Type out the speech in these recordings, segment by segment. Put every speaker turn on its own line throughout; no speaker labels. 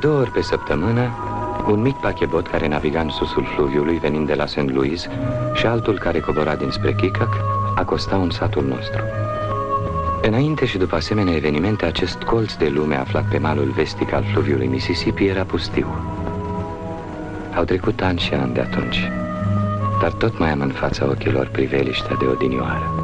De două ori pe săptămână, un mic pachebot care naviga în susul fluviului venind de la St. Louis și altul care cobora dinspre Kikak, acostau în satul nostru. Înainte și după asemenea evenimente, acest colț de lume aflat pe malul vestic al fluviului Mississippi era pustiu. Au trecut ani și ani de atunci, dar tot mai am în fața ochilor priveliștea de odinioară.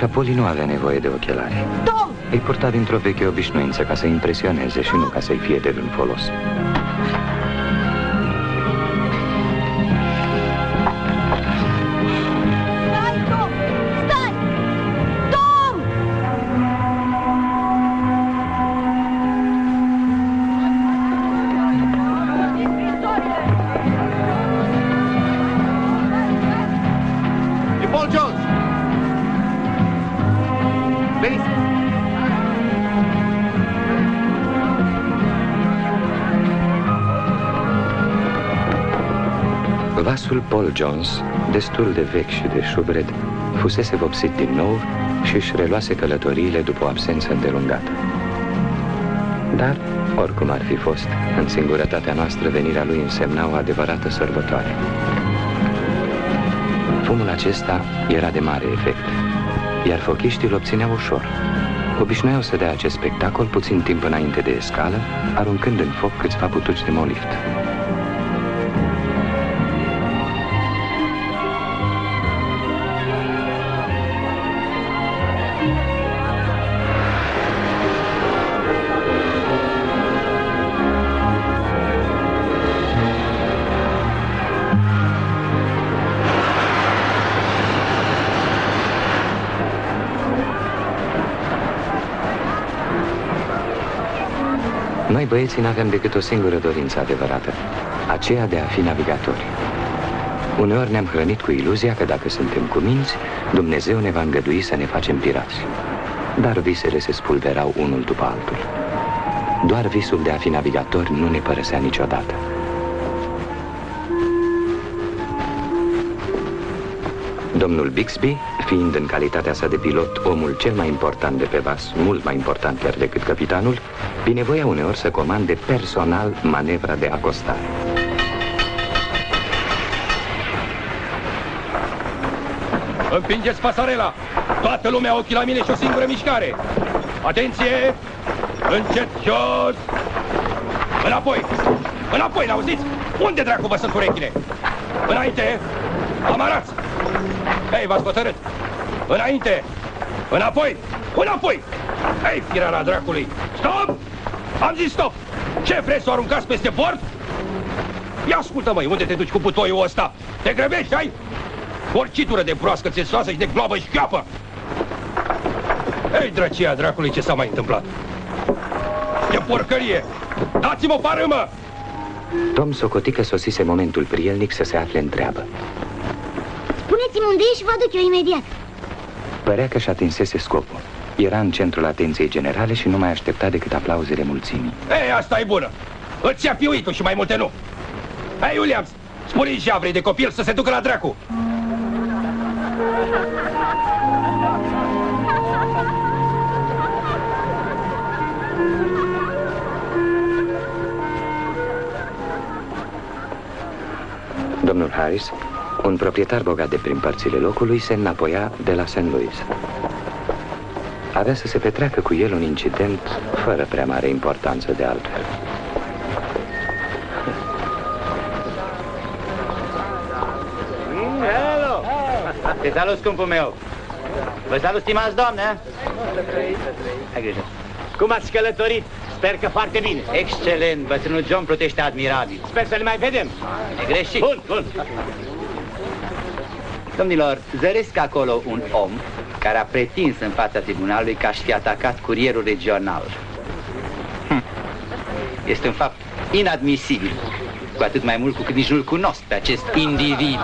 Mătușa Poli nu avea nevoie de ochelari.
Tom!
Îi purta dintr-o veche obișnuință ca să impresioneze și nu ca să-i fie de un folos. Paul Jones, destul de vechi și de șubred, fusese vopsit din nou și își reluase călătoriile după o absență îndelungată. Dar, oricum ar fi fost, în singurătatea noastră venirea lui însemna o adevărată sărbătoare. Fumul acesta era de mare efect, iar fochiștii îl obțineau ușor. Obișnuiau să dea acest spectacol puțin timp înainte de escală, aruncând în foc câțiva butuci de molift. Noi băieții n-avem decât o singură dorință adevărată, aceea de a fi navigatori. Uneori ne-am hrănit cu iluzia că dacă suntem cuminți, Dumnezeu ne va îngădui să ne facem pirați. Dar visele se spulberau unul după altul. Doar visul de a fi navigatori nu ne părăsea niciodată. Domnul Bixby, fiind în calitatea sa de pilot omul cel mai important de pe vas, mult mai important chiar decât capitanul, binevoia uneori să comande personal manevra de acostare.
Împingeți pasarela! Toată lumea ochii la mine și o singură mișcare! Atenție! Încet jos! Înapoi! Înapoi, n-auziți? Unde dracu vă sunt urechile? Înainte! Amarați! Hei, v-ați hotărât! Înainte! Înapoi! Înapoi! Hei, firara dracului! Stop! Am zis stop! Ce vreți să o aruncați peste bord? Ia ascultă, măi, unde te duci cu putoiul ăsta? Te grăbești, ai? Porcitură de broască țesoasă și de globă șchioapă! Ei, drăcia dracului, ce s-a mai întâmplat? E porcărie! Dați-mă o parâmă!
Tom socotică sosise momentul prielnic să se afle în treabă.
Spuneți-mi unde e și vă aduc eu imediat.
Părea că și atinsese scopul. Era în centrul atenției generale și nu mai aștepta decât aplauzele mulțimii.
Ei, asta e bună! Îți ia piuitul și mai multe nu! Hei, Williams, spune-i javrei de copil să se ducă la dracu!
Domnul Harris, un proprietar bogat de prin părțile locului, se înapoia de la St. Louis. Avea să se petreacă cu el un incident fără prea mare importanță de altfel.
Hello! Te salut, scumpul meu! Vă salut, stimați doamne! Hai grijă!
Cum ați călătorit? Sper că foarte bine.
Excelent! Bătrânul John plutește admirabil.
Sper să ne mai vedem.
E greșit.
Bun, bun.
Domnilor, zăresc acolo un om care a pretins în fața tribunalului că aș fi atacat curierul regional. Hm. Este un fapt inadmisibil. Cu atât mai mult cu cât nici nu-l cunosc pe acest individ.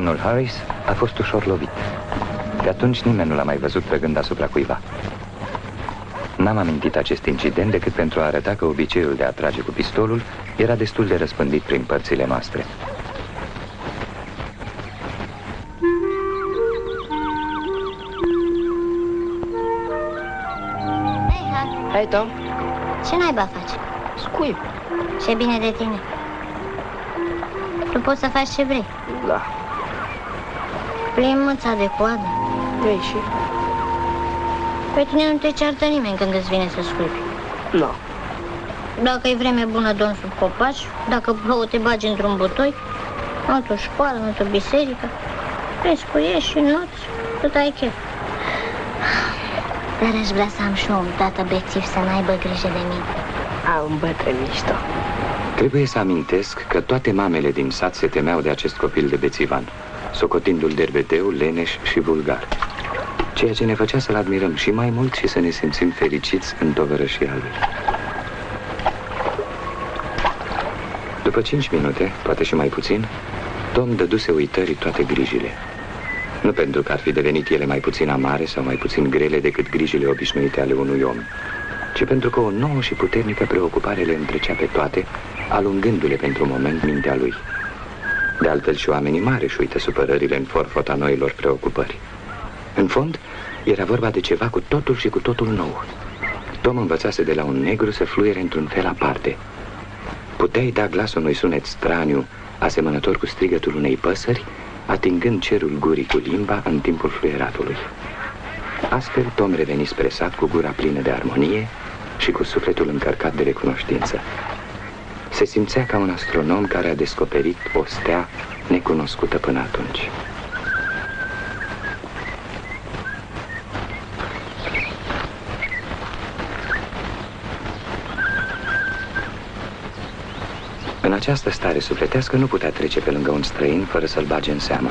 Domnul Harris a fost ușor lovit. De atunci nimeni nu l-a mai văzut trăgând asupra cuiva. N-am amintit acest incident decât pentru a arăta că obiceiul de a trage cu pistolul era destul de răspândit prin părțile noastre.
Hei, Hank,
Hai, Tom,
ce naiba faci?
scuip.
Ce bine de tine. Tu poți să faci ce vrei.
Da,
Plimbi mâța de coadă.
vrei și...
Pe tine nu te ceartă nimeni când îți vine să scuipi.
Nu.
Dacă e vreme bună, dormi sub copaci, dacă plouă, te bagi într-un butoi, nu într-o școală, nu într-o biserică, pescuiești și noți, tot ai chef. Dar aș vrea să am și eu un tată bețiv să n-aibă grijă de mine.
Am un bătrân mișto.
Trebuie să amintesc că toate mamele din sat se temeau de acest copil de bețivan, socotindu-l derbeteu, leneș și vulgar. Ceea ce ne făcea să-l admirăm și mai mult și să ne simțim fericiți în tovărășia lui. După cinci minute, poate și mai puțin, Tom dăduse uitării toate grijile. Nu pentru că ar fi devenit ele mai puțin amare sau mai puțin grele decât grijile obișnuite ale unui om, ci pentru că o nouă și puternică preocupare le întrecea pe toate, alungându-le pentru moment mintea lui. De altfel și oamenii mari își uită supărările în forfota noilor preocupări. În fond, era vorba de ceva cu totul și cu totul nou. Tom învățase de la un negru să fluiere într-un fel aparte. Puteai da glas unui sunet straniu, asemănător cu strigătul unei păsări, atingând cerul gurii cu limba în timpul fluieratului. Astfel, Tom reveni spre sat cu gura plină de armonie și cu sufletul încărcat de recunoștință. Se simțea ca un astronom care a descoperit o stea necunoscută până atunci. În această stare sufletească nu putea trece pe lângă un străin fără să-l bage în seamă.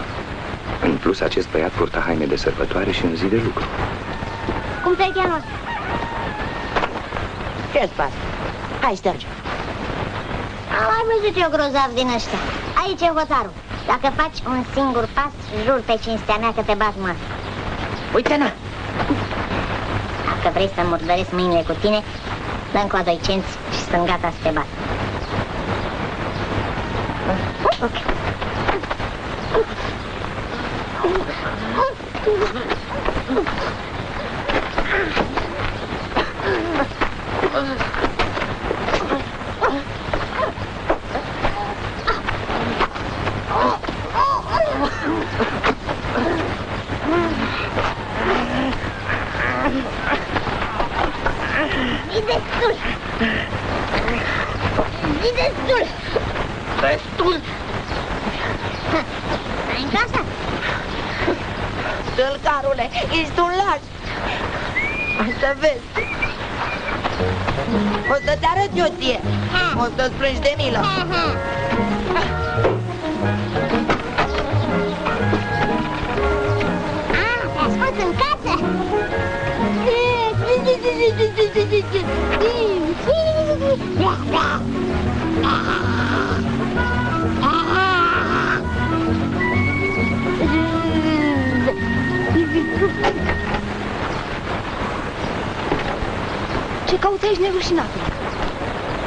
În plus, acest băiat purta haine de sărbătoare și în zi de lucru.
Cum te cheamă?
Ce-ți pasă? Hai, șterge.
Am mai văzut eu grozav din ăștia. Aici e hotarul. Dacă faci un singur pas, jur pe cinstea mea că te bat mă.
Uite, na.
Dacă vrei să murdăresc mâinile cu tine, dă cu a doi cenți și sunt gata să te bat. E destul! E destul!
Destul.
Ai în casă?
Tălcarule, ești un laș. Hai să vezi. O să te arăt eu ție. O să-ți plângi de milă.
Ah,
Ce cauți aici, nerușinatul?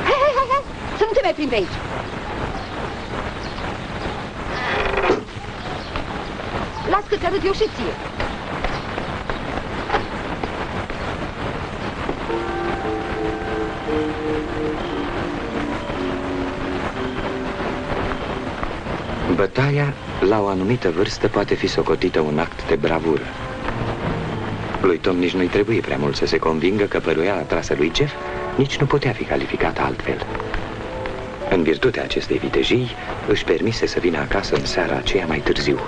Hai, hai, hai, hai, să nu te mai plimbi aici. Las că ți arăt eu și ție.
Bătaia, la o anumită vârstă, poate fi socotită un act de bravură. Lui Tom nici nu-i trebuie prea mult să se convingă că păruia trasă lui Jeff nici nu putea fi calificată altfel. În virtutea acestei vitejii, își permise să vină acasă în seara aceea mai târziu,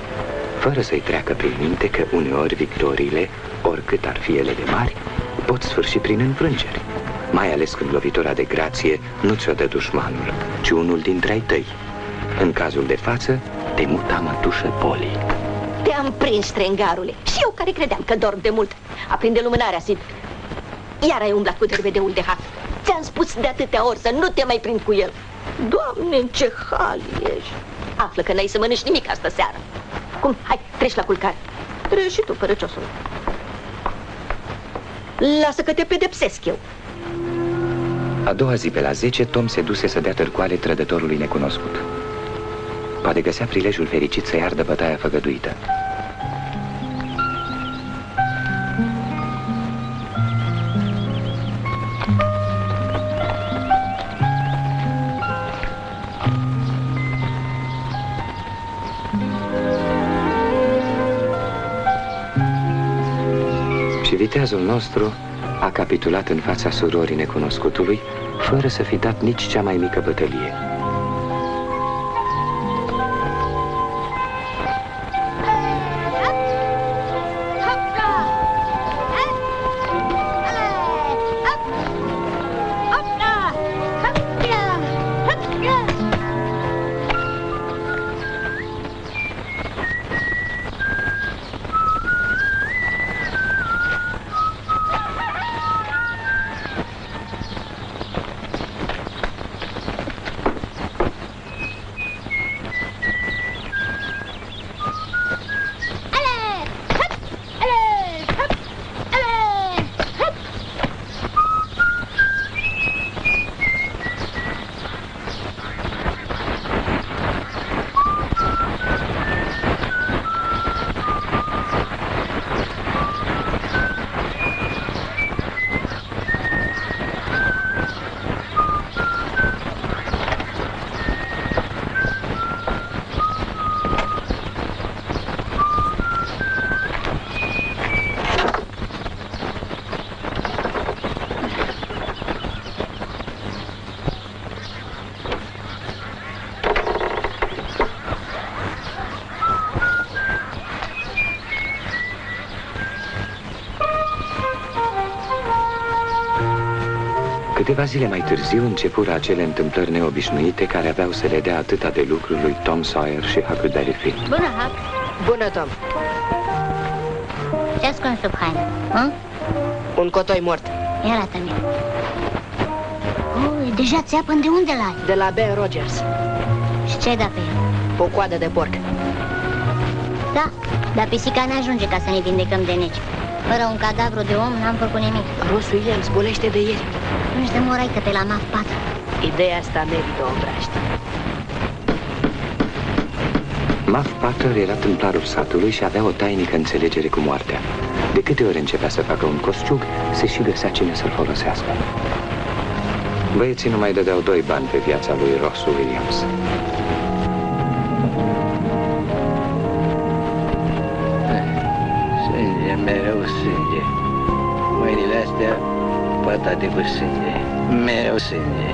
fără să-i treacă prin minte că uneori victoriile, oricât ar fi ele de mari, pot sfârși prin înfrângeri, mai ales când lovitura de grație nu ți-o dă dușmanul, ci unul dintre ai tăi. În cazul de față, te muta mătușă Poli.
Te-am prins, strengarule. Și eu care credeam că dorm de mult. Aprinde lumânarea, Sid. Iar ai umblat cu derbedeul de hat. Ți-am spus de atâtea ori să nu te mai prind cu el. Doamne, în ce hal ești. Află că n-ai să mănânci nimic astă seară. Cum? Hai, treci la culcare. Treci și tu, părăciosul. Lasă că te pedepsesc eu.
A doua zi pe la 10, Tom se duse să dea târcoale trădătorului necunoscut. Poate găsea prilejul fericit să-i ardă bătaia făgăduită. Și viteazul nostru a capitulat în fața surorii necunoscutului, fără să fi dat nici cea mai mică bătălie. Câteva zile mai târziu începură acele întâmplări neobișnuite care aveau să le dea atâta de lucru lui Tom Sawyer și Huckleberry Finn.
Bună, Huck.
Bună, Tom.
Ce ascunzi sub haină? Hă?
Un cotoi mort.
Ia arată-mi. Oh, e deja țeapăn de unde l-ai?
De la Ben Rogers.
Și ce ai dat pe el?
O coadă de porc.
Da, dar pisica ne ajunge ca să ne vindecăm de neci. Fără un cadavru de om n-am făcut nimic.
Bruce Williams bolește de ieri.
Nu-și dă morai că pe la MAF 4.
Ideea asta merită o braște.
Muff Packer era tâmplarul satului și avea o tainică înțelegere cu moartea. De câte ori începea să facă un coșciug, se și găsea cine să-l folosească. Băieții nu mai dădeau doi bani pe viața lui Ross Williams.
Sânge, mereu sânge. Mâinile astea pătate cu sânge. Mereu sânge.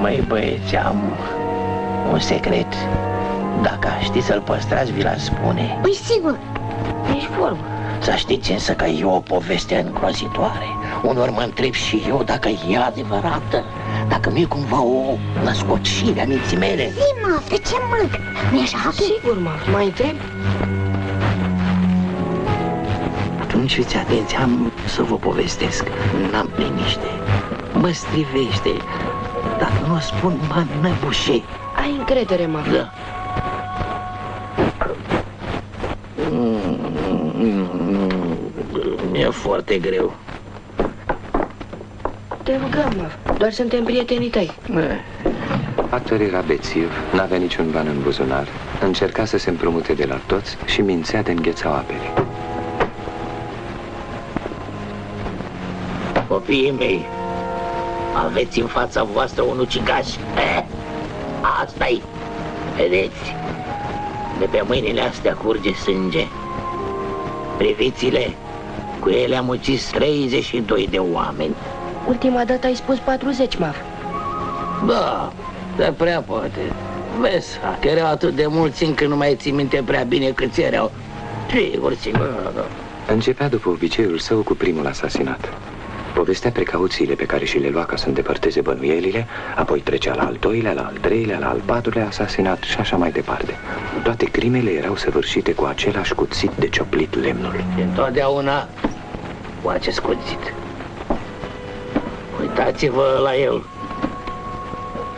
Măi băieți, am un secret. Dacă știți să-l păstrați, vi l spune.
Păi sigur,
Nici vorbă. Să știți însă că e o poveste îngrozitoare. Unor mă întreb și eu dacă e adevărată. Dacă nu e cumva o născocire a minții mele.
zi mă, de ce mâc? Nu-i așa, Happy?
Sigur, mă. Mai întreb?
Atunci fiți atenți, am să vă povestesc. N-am liniște. Mă strivește. Dacă nu o spun, mă năbușe.
Ai încredere, mă.
Da. Mi-e foarte greu.
Te rugăm, mă. Doar suntem prietenii tăi.
Packer era bețiv, n-avea niciun ban în buzunar, încerca să se împrumute de la toți și mințea de înghețau apele.
Copiii mei, Aveți în fața voastră un ucigaș. Eh, asta-i. Vedeți? De pe mâinile astea curge sânge. Priviți-le. Cu ele am ucis 32 de oameni.
Ultima dată ai spus 40, Maf.
Da, dar prea poate. Vezi, că erau atât de mulți încât nu mai ții minte prea bine câți erau. Sigur, sigur.
Începea după obiceiul său cu primul asasinat. Povestea precauțiile pe care și le lua ca să îndepărteze bănuielile, apoi trecea la al doilea, la al treilea, la al patrulea asasinat și așa mai departe. Toate crimele erau săvârșite cu același cuțit de cioplit lemnul.
Și întotdeauna cu acest cuțit. Uitați-vă la el.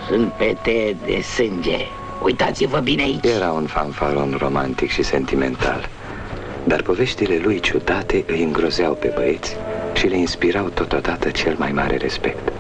Sunt pete de sânge. Uitați-vă bine aici.
Era un fanfaron romantic și sentimental, dar poveștile lui ciudate îi îngrozeau pe băieți și le inspirau totodată cel mai mare respect.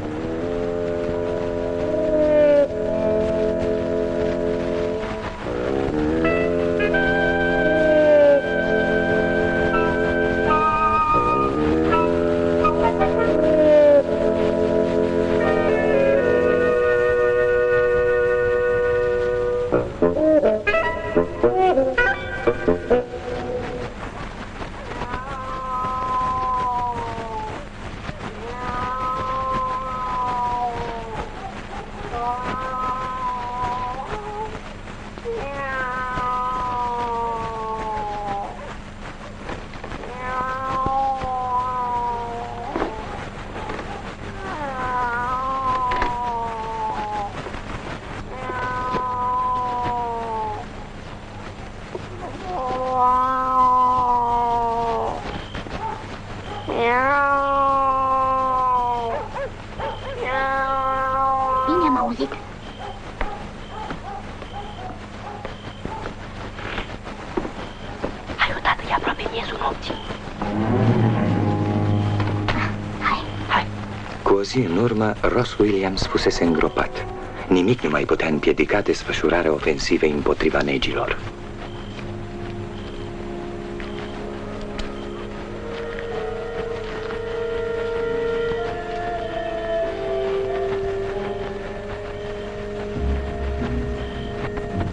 O zi în urmă, Ross Williams fusese îngropat. Nimic nu mai putea împiedica desfășurarea ofensivei împotriva negilor.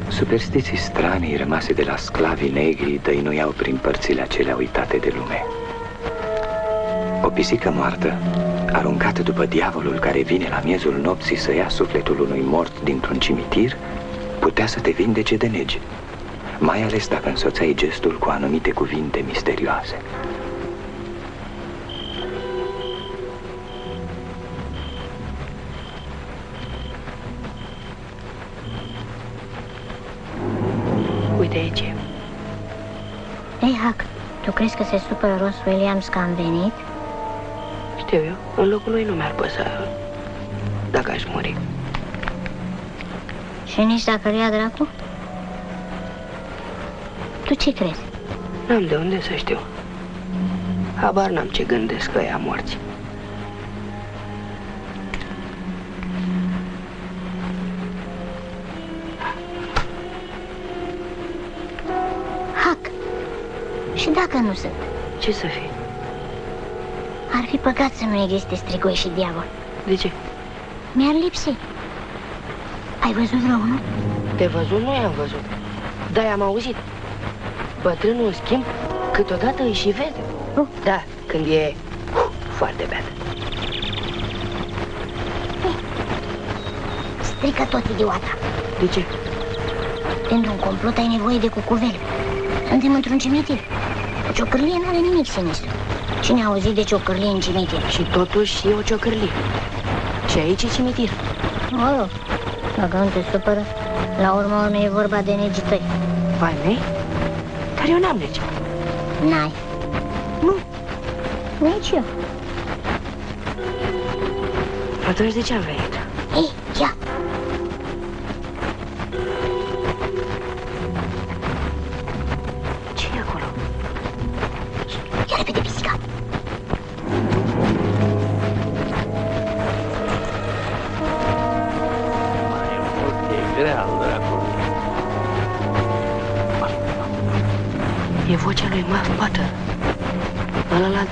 Superstiții stranii rămase de la sclavii negri dăinuiau prin părțile acelea uitate de lume. O pisică moartă, aruncată după diavolul care vine la miezul nopții să ia sufletul unui mort dintr-un cimitir, putea să te vindece de negi, mai ales dacă însoțeai gestul cu anumite cuvinte misterioase.
Uite aici. e.
Ei, Huck, tu crezi că se supără Ross Williams că am venit?
Știu eu, în locul lui nu mi-ar păsa dacă aș muri.
Și nici dacă îl ia dracu? Tu ce crezi?
N-am de unde să știu. Habar n-am ce gândesc că ea morți.
Huck, și dacă nu sunt?
Ce să fie?
Ar fi păcat să nu existe strigoi și diavol.
De ce?
Mi-ar lipsi. Ai văzut vreunul?
De văzut nu i-am văzut. Dar i-am auzit. Bătrânul, în schimb, câteodată îi și vede.
Nu?
Da, când e uh, foarte beat.
Strică tot, idiota.
De ce?
Pentru un complot ai nevoie de cucuvele. Suntem într-un cimitir. O ciocârlie nu are nimic sinistru. Cine a auzit de ciocârlie în cimitir?
Și totuși e o ciocârlie. Și aici e cimitir.
Mă rog, dacă nu te supără, la urmă urmei e vorba de negii tăi.
Ai mei? Dar eu n-am lege.
N-ai. Nu. Nici eu.
Atunci de ce am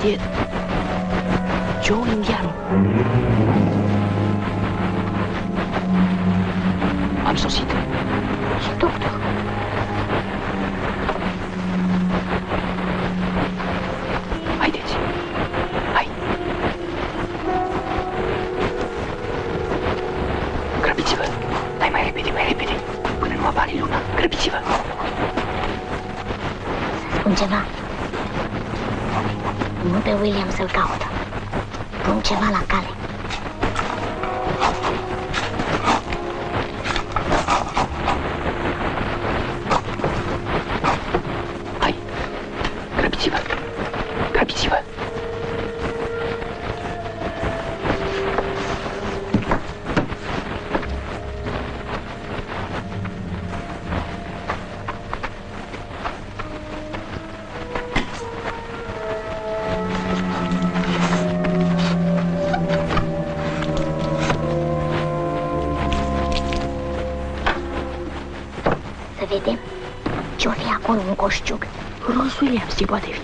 despedida. Yo, indiano.
Am sosit.
Și doctor.
Haideți. Hai. Grăbiți-vă. Dai mai repede, mai repede. Până nu apare luna. Grăbiți-vă.
Spun ceva. Nu pe William să-l caută. Pun ceva la cale.
Ross Williams, ce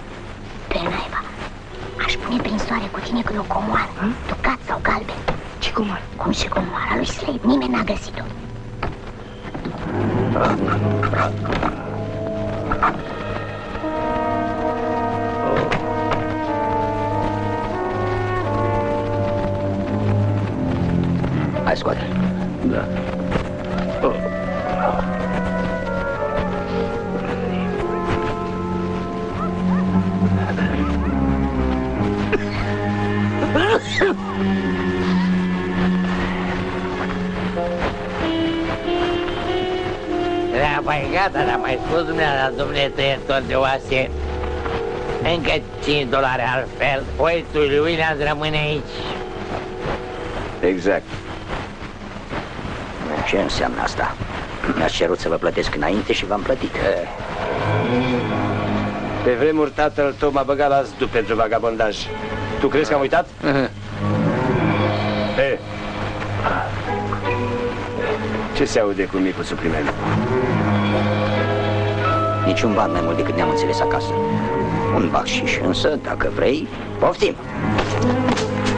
mai spus dumneavoastră, domnule tăietor de oase. Încă 5 dolari altfel, oitul lui Williams rămâne aici.
Exact.
Ce înseamnă asta? Mi-ați cerut să vă plătesc înainte și v-am plătit.
Pe vremuri tatăl tău m-a băgat la zdu pentru vagabondaj. Tu crezi că am uitat? E. Ce se aude cu micul supliment?
Niciun ban mai mult decât ne-am înțeles acasă. Un bacșiș însă, dacă vrei, poftim.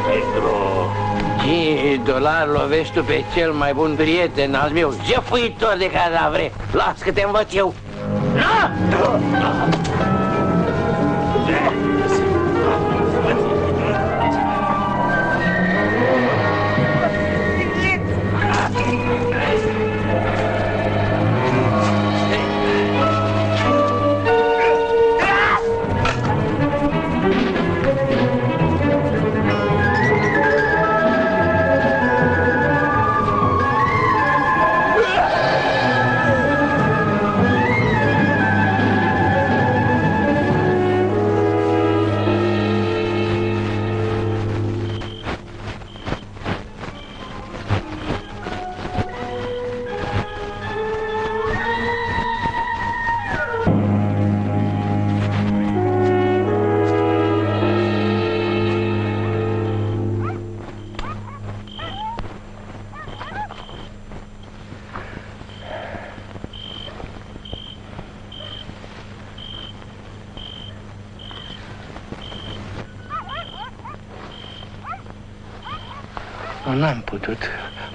Pentru 5 dolari lovești tu pe cel mai bun prieten al meu, jefuitor de cadavre. Las că te învăț eu. Na!
N-am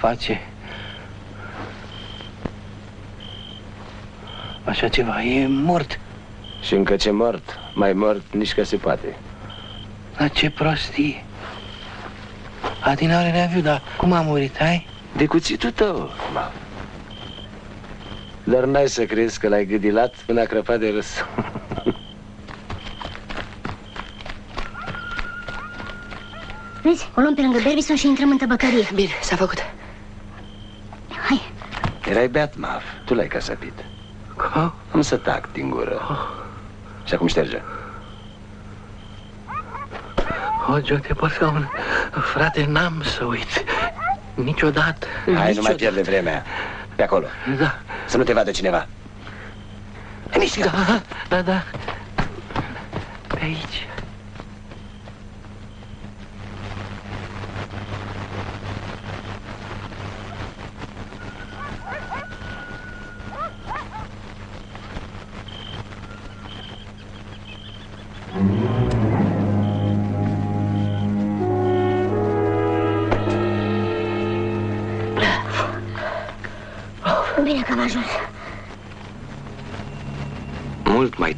face așa ceva. E mort.
Și încă ce mort, mai mort nici că se poate.
Dar ce prostie. Adinare ne-a viu, dar cum a murit, ai?
De cuțitul tău, ma. Dar n-ai să crezi că l-ai gâdilat până a crăpat de râs.
Vezi, o luăm pe lângă Berbison și intrăm în tăbăcărie.
Bine, s-a făcut.
Hai,
Erai beat, Mav. Tu l-ai casapit.
Cum?
Am să tac din gură. Și acum șterge.
O, Joe, te pot ca un frate, n-am să uit. Niciodată.
Hai, nu mai
niciodată.
pierde vremea. Pe acolo.
Da,
Să nu te vadă cineva. Mișcă!
da, da, da.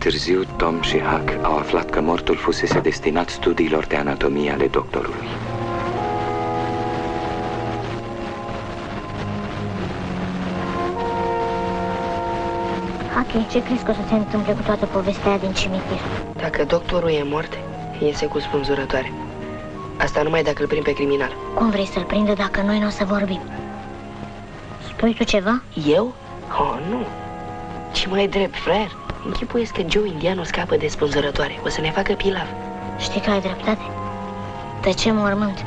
Târziu, Tom și Huck au aflat că mortul fusese destinat studiilor de anatomie ale doctorului.
Hake, ce crezi că o să se întâmple cu toată povestea aia din cimitir?
Dacă doctorul e mort, iese cu spânzurătoare. Asta numai dacă îl prind pe criminal.
Cum vrei să-l prindă dacă noi nu o să vorbim? Spui tu ceva?
Eu? Oh, nu. Ce mai drept, fraier. Închipuiesc că Joe Indianu scapă de spânzurătoare. O să ne facă pilav.
Știi că ai dreptate? De ce mormânt?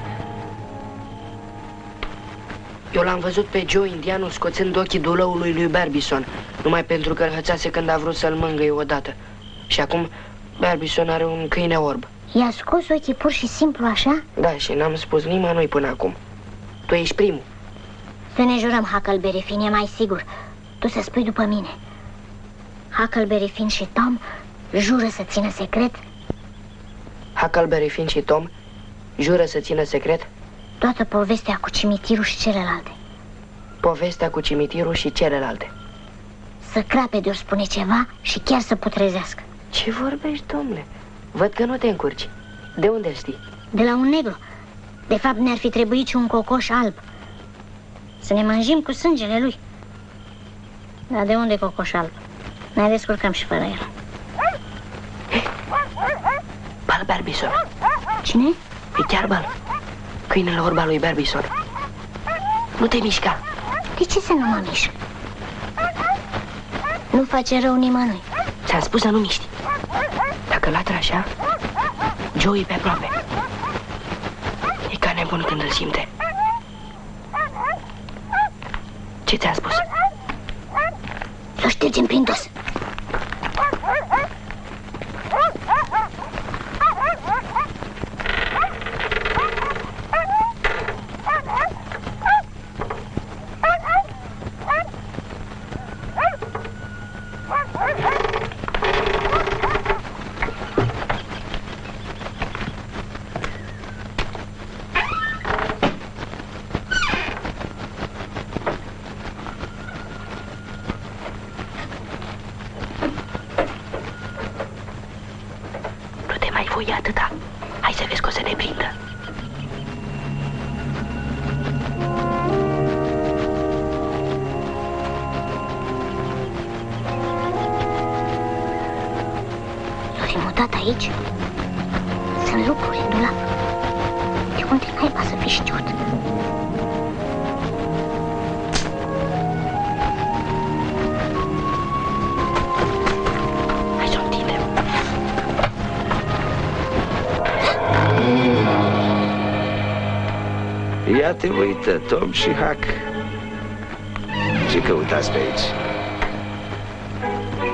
Eu l-am văzut pe Joe Indianu scoțând ochii dulăului lui Barbison, numai pentru că îl hățase când a vrut să-l mângâie odată. Și acum Barbison are un câine orb.
I-a scos ochii pur și simplu așa?
Da, și n-am spus nimănui până acum. Tu ești primul.
Să ne jurăm, Huckleberry Finn, e mai sigur. Tu să spui după mine. Huckleberry Finn și Tom jură să țină secret
Huckleberry Finn și Tom jură să țină secret
toată povestea cu cimitirul și celelalte.
povestea cu cimitirul și celelalte.
Să crape de ori spune ceva și chiar să putrezească.
Ce vorbești, domnule? Văd că nu te încurci. De unde îl știi?
De la un negru. De fapt, ne-ar fi trebuit și un cocoș alb. Să ne mânjim cu sângele lui. Dar de unde cocoș alb? Ne descurcăm și fără el.
Bal Barbison.
Cine?
E chiar Bal. Câinele orb al lui Barbison. Nu te mișca.
De ce să nu mă mișc? Nu face rău nimănui.
Ți-am spus să nu miști. Dacă latră așa, Joe e pe aproape. E ca nebun când îl simte. Ce ți-a spus?
Să ștergem prin dos.
Ah!
Ia te uită, Tom și Huck. Ce căutați pe aici?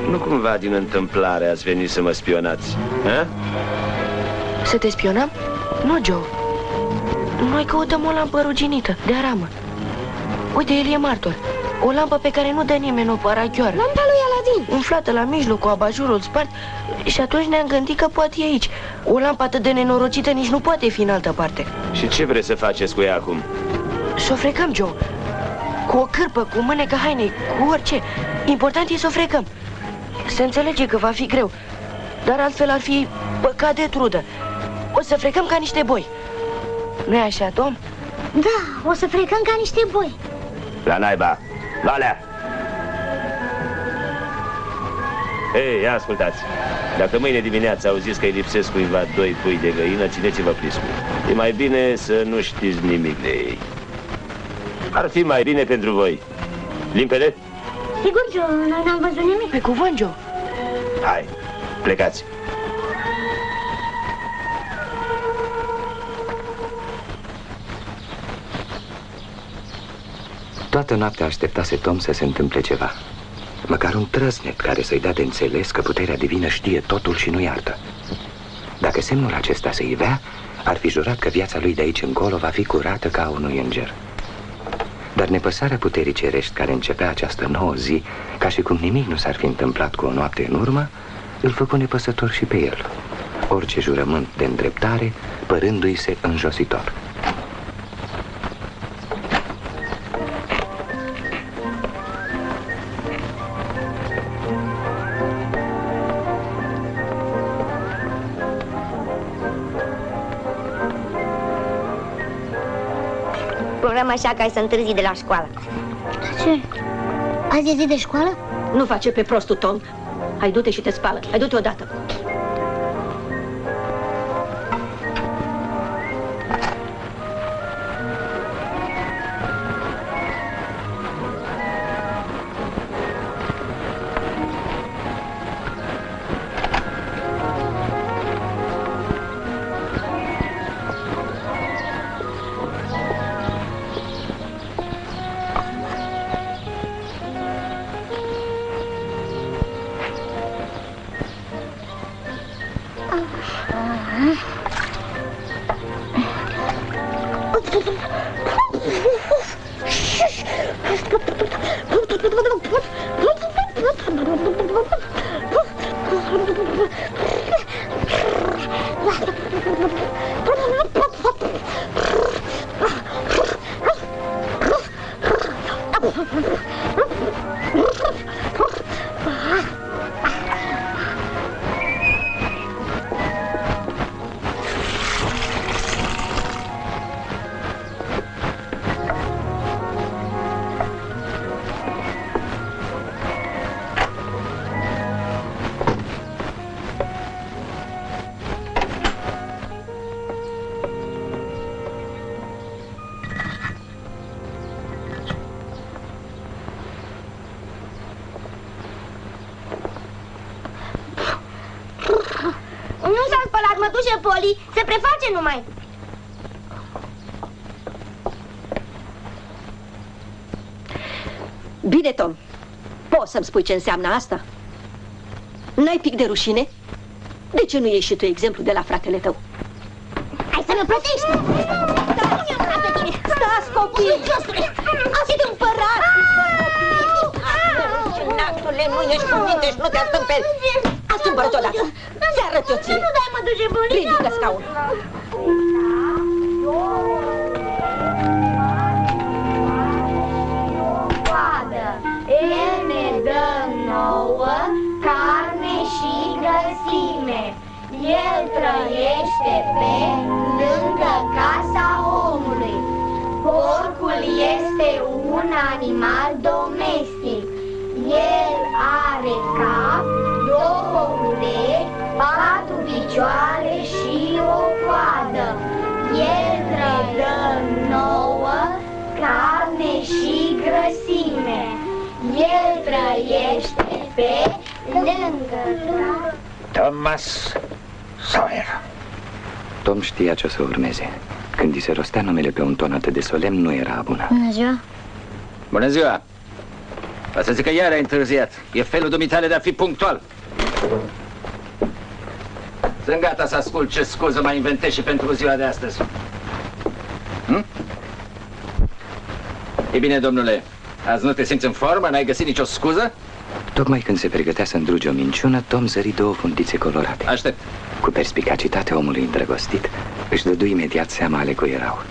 Nu cumva din întâmplare ați venit să mă spionați, ha?
Să te spionăm? Nu, Joe. Noi căutăm o lampă ruginită, de aramă. Uite, el e martor. O lampă pe care nu dă nimeni o parachioară.
Lampa lui Aladin.
Umflată la mijloc cu abajurul spart și atunci ne-am gândit că poate e aici. O lampă atât de nenorocită nici nu poate fi în altă parte.
Și ce vreți să faceți cu ea acum?
Să o frecăm, Joe. Cu o cârpă, cu mânecă hainei, cu orice. Important e să o frecăm. Se înțelege că va fi greu, dar altfel ar fi păcat de trudă. O să frecăm ca niște boi. nu e așa, Tom?
Da, o să frecăm ca niște boi.
La naiba! Valea! Ei, ia ascultați! Dacă mâine dimineață auziți că îi lipsesc cuiva doi pui de găină, țineți-vă priscul. E mai bine să nu știți nimic de ei. Ar fi mai bine pentru voi. Limpede?
Sigur, Joe, noi n-am văzut nimic.
Pe cuvânt, Joe.
Hai, plecați.
Toată noaptea așteptase Tom să se întâmple ceva. Măcar un trăsnet care să-i dea de înțeles că puterea divină știe totul și nu iartă. Dacă semnul acesta se ivea, ar fi jurat că viața lui de aici încolo va fi curată ca a unui înger. Dar nepăsarea puterii cerești care începea această nouă zi, ca și cum nimic nu s-ar fi întâmplat cu o noapte în urmă, îl făcu nepăsător și pe el. Orice jurământ de îndreptare, părându-i se înjositor.
Program așa ca să întârzi de la școală.
Ce? Azi e zi de școală?
Nu face pe prostul, Tom. Hai, du-te și te spală. Hai, du-te odată.
ちょっと待って待
って待って待って。Spui ce înseamnă asta? N-ai pic de rușine? De ce nu ieși și tu exemplu de la fratele tău?
Hai să mă plătești!
Stați, copii! Ați de împărat! Nașule, nu ești cu minte și nu te astâmpeli! Astâmpără-ți odată! Ți arăt eu ție!
Nu dai, mătușă Poli!
Ridică scaun!
El trăiește pe lângă casa omului. Porcul este un animal domestic. El are cap, două urechi, patru picioare și o coadă. El ne dă nouă carne și grăsime. El trăiește pe lângă
Thomas Sawyer.
Tom știa ce o să urmeze. Când i se rostea numele pe un ton atât de solemn, nu era bună.
Bună ziua!
Bună ziua! O să zic că iar ai întârziat. E felul dumitale de a fi punctual. Sunt gata să ascult ce scuză mai inventezi și pentru ziua de astăzi. Hm? E bine, domnule, azi nu te simți în formă? N-ai găsit nicio scuză?
Tocmai când se pregătea să îndruge o minciună, Tom zări două fundițe colorate.
Aștept.
Cu perspicacitatea omului îndrăgostit, își dădu imediat seama ale cui erau.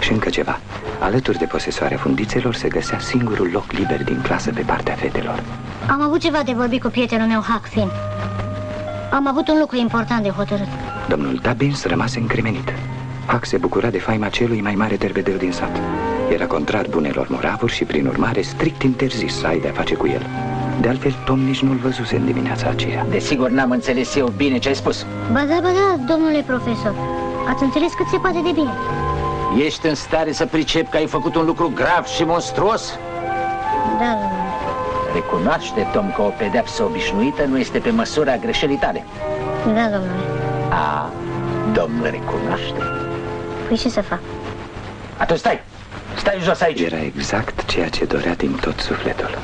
Și încă ceva. Alături de posesoarea fundițelor se găsea singurul loc liber din clasă pe partea fetelor.
Am avut ceva de vorbit cu prietenul meu, Huck Finn. Am avut un lucru important de hotărât.
Domnul Dubbins rămase încremenit. Huck se bucura de faima celui mai mare derbedel din sat. Era contrar bunelor moravuri și, prin urmare, strict interzis să ai de-a face cu el. De altfel, Tom nici nu-l văzuse în dimineața aceea.
Desigur, n-am înțeles eu bine ce ai spus.
Ba da, ba da, domnule profesor. Ați înțeles cât se poate de bine.
Ești în stare să pricep că ai făcut un lucru grav și monstruos?
Da, domnule.
Recunoaște, Tom, că o pedeapsă obișnuită nu este pe măsura greșelii tale.
Da, domnule.
A, domnul recunoaște.
Păi ce să fac?
Atunci stai! Stai jos aici!
Era exact ceea ce dorea din tot sufletul.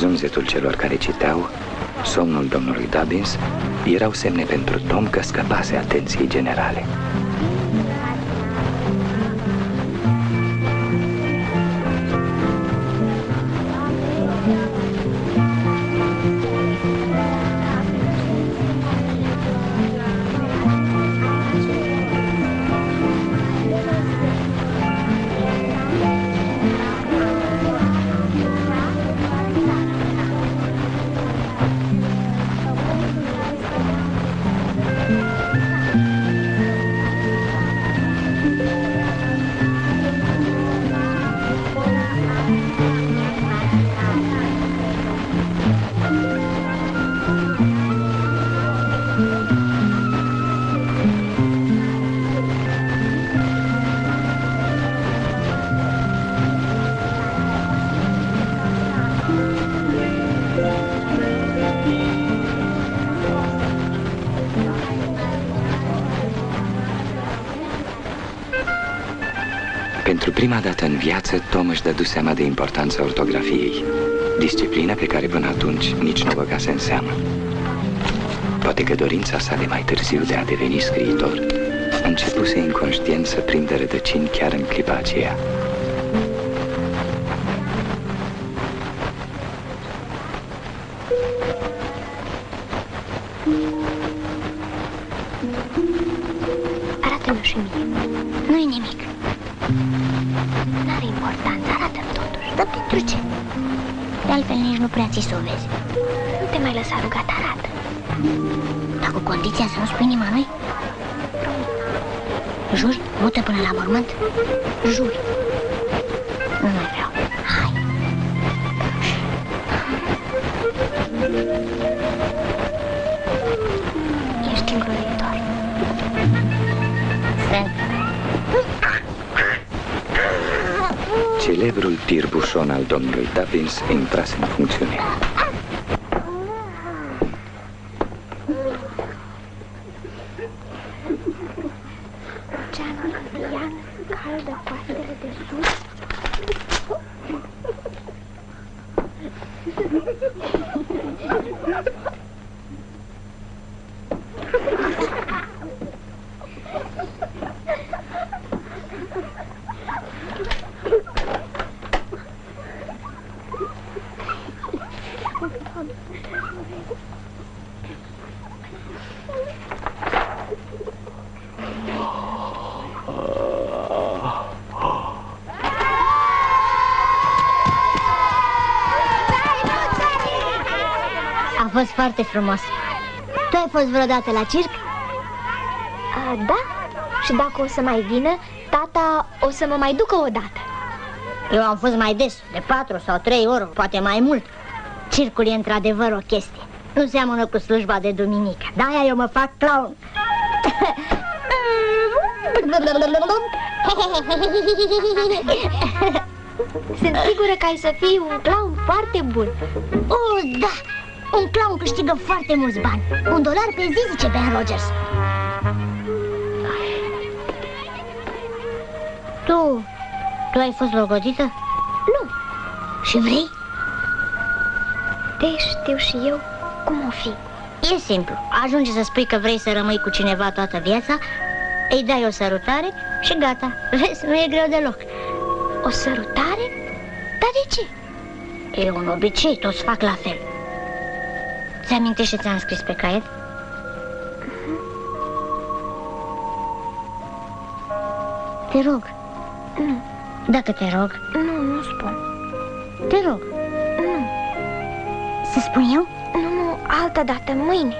Zumzetul celor care citeau, somnul domnului Dubbins, erau semne pentru Tom că scăpase atenției generale. Își dădu seama de importanța ortografiei. Disciplina pe care până atunci nici nu băgase în seamă. Poate că dorința sa de mai târziu de a deveni scriitor începuse inconștient să prindă rădăcini chiar în clipa aceea.
Juri? Mută până la mormânt? Juri. Nu mai vreau. Hai. Ești îngrozitor. Sunt.
Celebrul tirbușon al domnului Dubbins intrase în funcțiune.
Foarte frumos. Tu ai fost vreodată la circ?
A, da, și dacă o să mai vină, tata o să mă mai ducă o dată.
Eu am fost mai des, de patru sau trei ori, poate mai mult. Circul e într-adevăr o chestie. Nu seamănă cu slujba de duminică. De-aia eu mă fac clown.
Sunt sigură că ai să fii un clown foarte bun.
Câștigă foarte mulți bani. Un dolar pe zi, zice Ben Rogers. Tu, tu ai fost logodită?
Nu,
Și vrei?
te știu și eu cum o fi.
E simplu. Ajunge să spui că vrei să rămâi cu cineva toată viața, îi dai o sărutare și gata. Vezi, nu e greu deloc.
O sărutare? Dar de ce?
E un obicei, toți fac la fel. Ți-amintești ce ți-am scris pe caiet? Te rog.
Nu,
Dacă te rog,
nu, nu spun.
te rog.
Nu,
Să spun eu?
nu, nu, altă dată, mâine.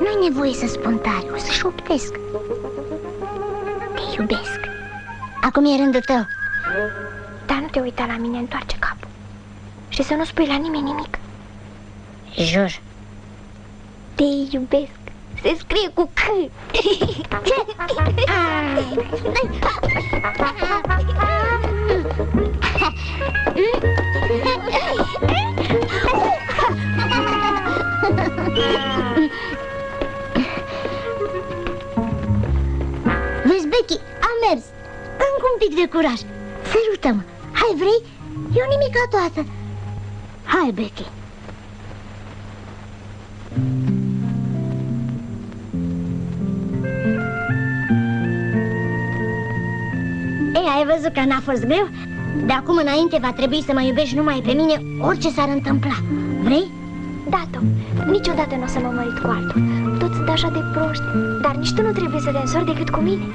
Nu-i nevoie să spun tare, o să șoptesc. Te iubesc. Acum e rândul tău.
Dar nu te uita la mine, întoarce capul. Și să nu spui la nimeni nimic.
Jur.
Te iubesc. Se scrie cu C.
Vezi, Becky, a mers. Încă un pic de curaj. Sărută-mă. Hai, vrei? Eu nimica toată. Hai, Becky. Văzut că n-a fost greu? De acum înainte va trebui să mă iubești numai pe mine, orice s-ar întâmpla. Vrei?
Da, Tom, niciodată nu o să mă mărit cu altul. Toți sunt așa de proști, dar nici tu nu trebuie să te însori decât cu mine.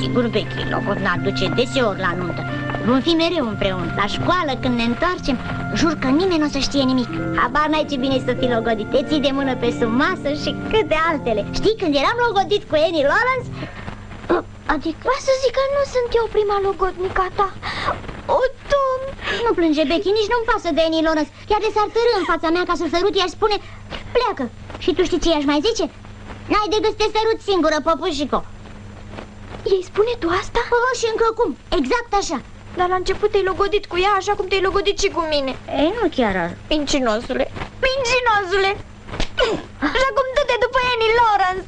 Sigur, Becky, locul ne aduce deseori la nuntă. Vom fi mereu împreună. La școală, când ne întoarcem, jur că nimeni nu o să știe nimic. Habar n-ai ce bine să fii logodit. Te ții de mână pe sub masă și câte altele. Știi, când eram logodit cu Annie Lawrence,
Adică, vrea să zic că nu sunt eu prima logodnica ta. O, Tom!
nu plânge Becky, nici nu-mi pasă de Annie Lawrence. Chiar de s-ar târâ în fața mea ca să sărut, i-aș spune, pleacă. Și tu știi ce i-aș mai zice? N-ai de gând să te sărut singură, păpușico.
Ei spune tu asta?
Oh, și încă cum, exact așa.
Dar la început te-ai logodit cu ea așa cum te-ai logodit și cu mine.
Ei, nu chiar așa.
Mincinosule! Mincinosule! Așa cum du-te după Annie Lawrence!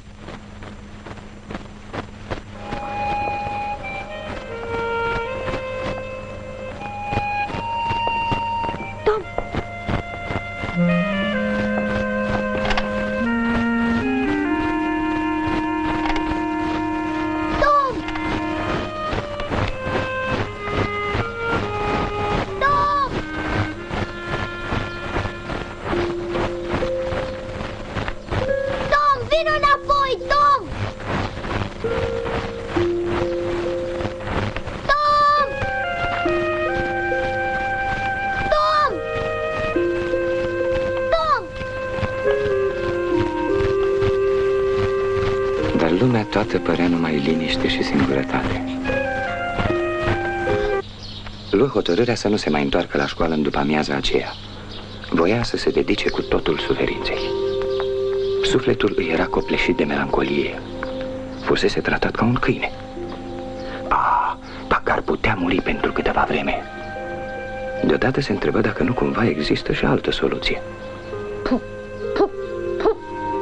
Hotărârea să nu se mai întoarcă la școală în după amiaza aceea. Voia să se dedice cu totul suferinței. Sufletul îi era copleșit de melancolie. Fusese tratat ca un câine. A, dacă ar putea muri pentru câteva vreme. Deodată se întrebă dacă nu cumva există și altă soluție.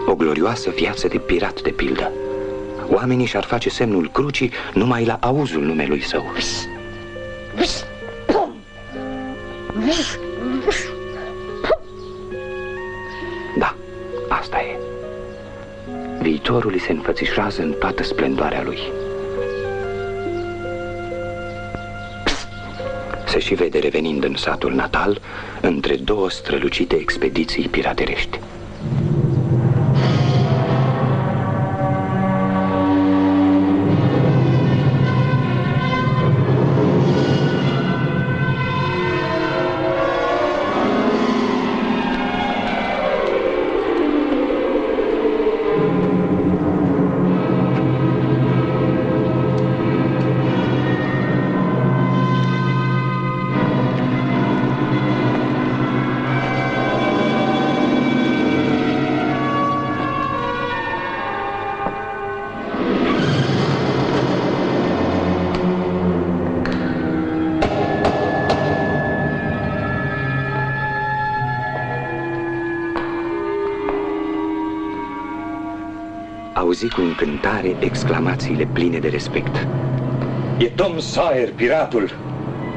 O glorioasă viață de pirat, de pildă. Oamenii și-ar face semnul crucii numai la auzul numelui său. Da, asta e. Viitorul îi se înfățișează în toată splendoarea lui. Se și vede revenind în satul natal între două strălucite expediții piraterești. Încântare exclamațiile pline de respect.
E Tom Sawyer, piratul,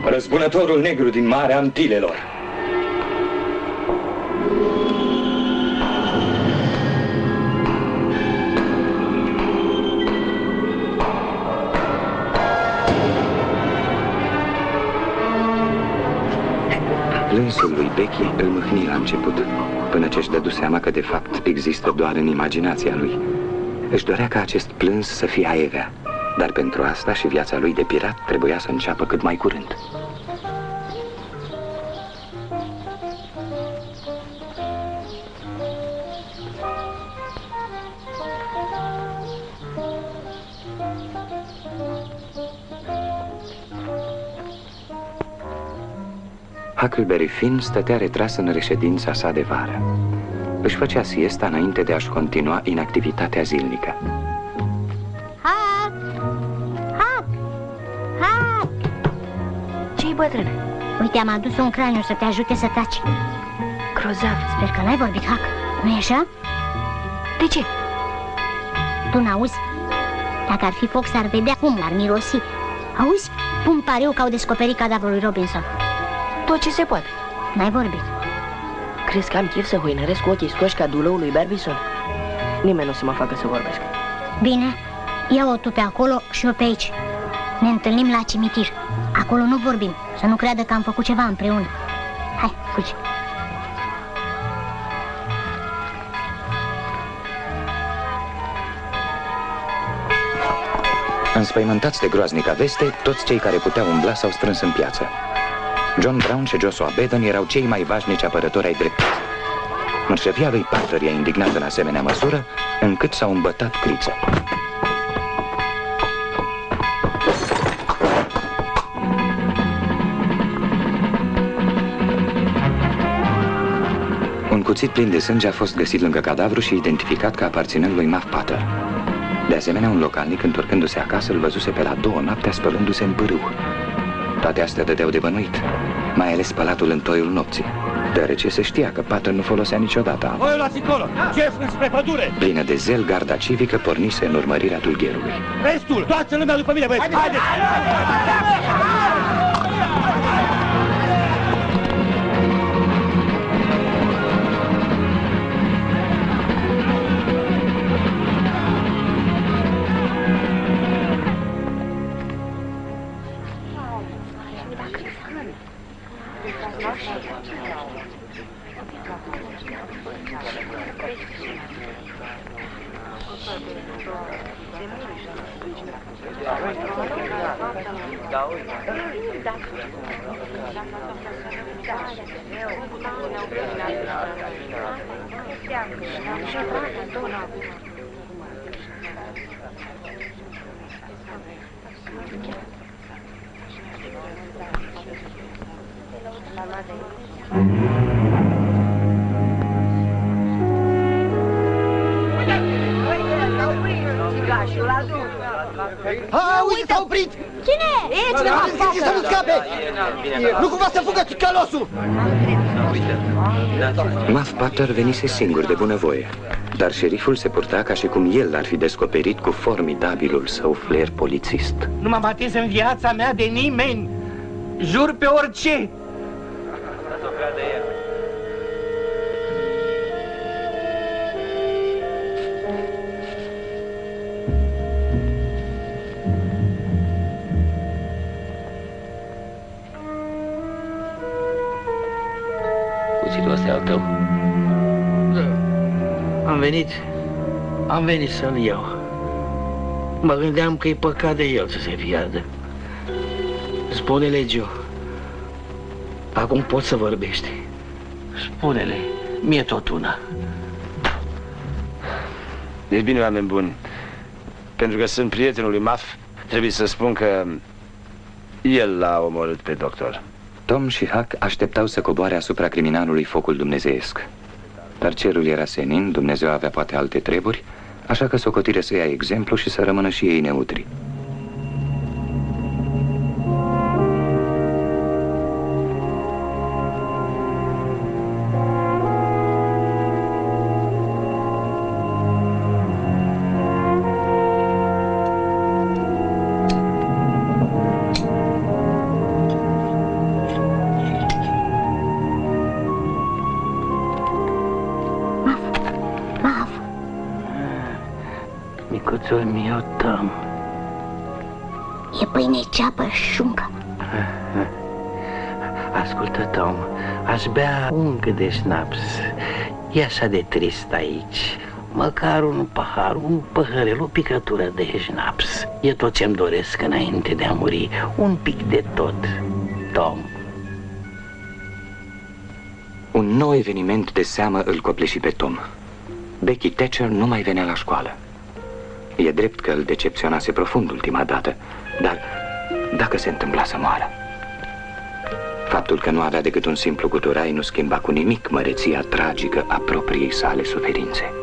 răzbunătorul negru din Marea Antilelor.
Plânsul lui Becky îl mâhni la început, până ce își dădu seama că de fapt există doar în imaginația lui. Își dorea ca acest plâns să fie aevea, dar pentru asta și viața lui de pirat trebuia să înceapă cât mai curând. Huckleberry Finn stătea retras în reședința sa de vară. Își făcea siesta înainte de a-și continua inactivitatea zilnică.
Hac! Hac! Hac!
Ce-i bătrâne?
Uite, am adus un craniu să te ajute să taci.
Grozav.
Sper că n-ai vorbit, Hac. nu e așa?
De ce?
Tu n-auzi? Dacă ar fi foc, s-ar vedea cum l-ar mirosi. Auzi? Pun pariu că au descoperit cadavrul lui Robinson.
Tot ce se poate.
N-ai vorbit.
Crezi că am chef să hoinăresc cu ochii scoși ca dulăul lui Barbison? Nimeni nu o să mă facă să vorbesc.
Bine, ia-o tu pe acolo și eu pe aici. Ne întâlnim la cimitir. Acolo nu vorbim, să nu creadă că am făcut ceva împreună. Hai, fugi.
Înspăimântați de groaznica veste, toți cei care puteau umbla s-au strâns în piață. John Brown și Joshua Baden erau cei mai vașnici apărători ai dreptății. Mărșăvia lui Parker i-a indignat în asemenea măsură, încât s-au îmbătat criță. Un cuțit plin de sânge a fost găsit lângă cadavru și identificat ca aparținând lui Muff Potter. De asemenea, un localnic, întorcându-se acasă, îl văzuse pe la două noaptea spălându-se în pârâu. Toate astea dădeau de bănuit, mai ales spălatul în toiul nopții, deoarece se știa că Pater nu folosea niciodată apă.
Voi luați încolo! Jeff înspre pădure!
Plină de zel, garda civică pornise în urmărirea dulgherului.
Restul, toată lumea după mine, băieți! Haideți!
Ha, Nu cumva să fugă calosul!
Muff Potter venise singur de bunăvoie, dar șeriful se purta ca și cum el l-ar fi descoperit cu formidabilul său flair polițist.
Nu m-am atins în viața mea de nimeni. Jur pe orice.
Cuțitul
Am venit, am venit să-l iau. Mă gândeam că e păcat de el să se piardă. Spune Legio. Acum poți să vorbești. Spune-le, mie tot una.
Deci bine, oameni buni. Pentru că sunt prietenul lui Maf, trebuie să spun că el l-a omorât pe doctor.
Tom și Huck așteptau să coboare asupra criminalului focul dumnezeiesc. Dar cerul era senin, Dumnezeu avea poate alte treburi, așa că socotire să ia exemplu și să rămână și ei neutri.
Bea încă de șnaps. E așa de trist aici. Măcar un pahar, un păhărel, o picătură de șnaps. E tot ce-mi doresc înainte de a muri. Un pic de tot, Tom.
Un nou eveniment de seamă îl copleși pe Tom. Becky Thatcher nu mai venea la școală. E drept că îl decepționase profund ultima dată, dar dacă se întâmpla să moară? Faptul că nu avea decât un simplu guturai nu schimba cu nimic măreția tragică a propriei sale suferințe.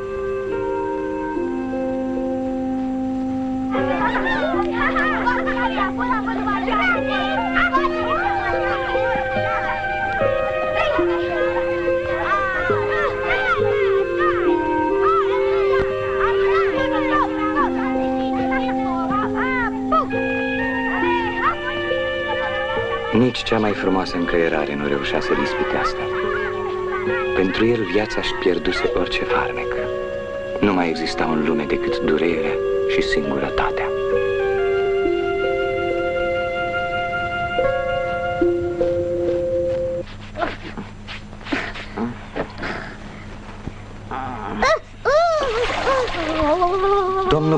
Nici cea mai frumoasă încăierare nu reușea să-l ispitească. Pentru el viața își pierduse orice farmec. Nu mai exista în lume decât durerea și singurătatea.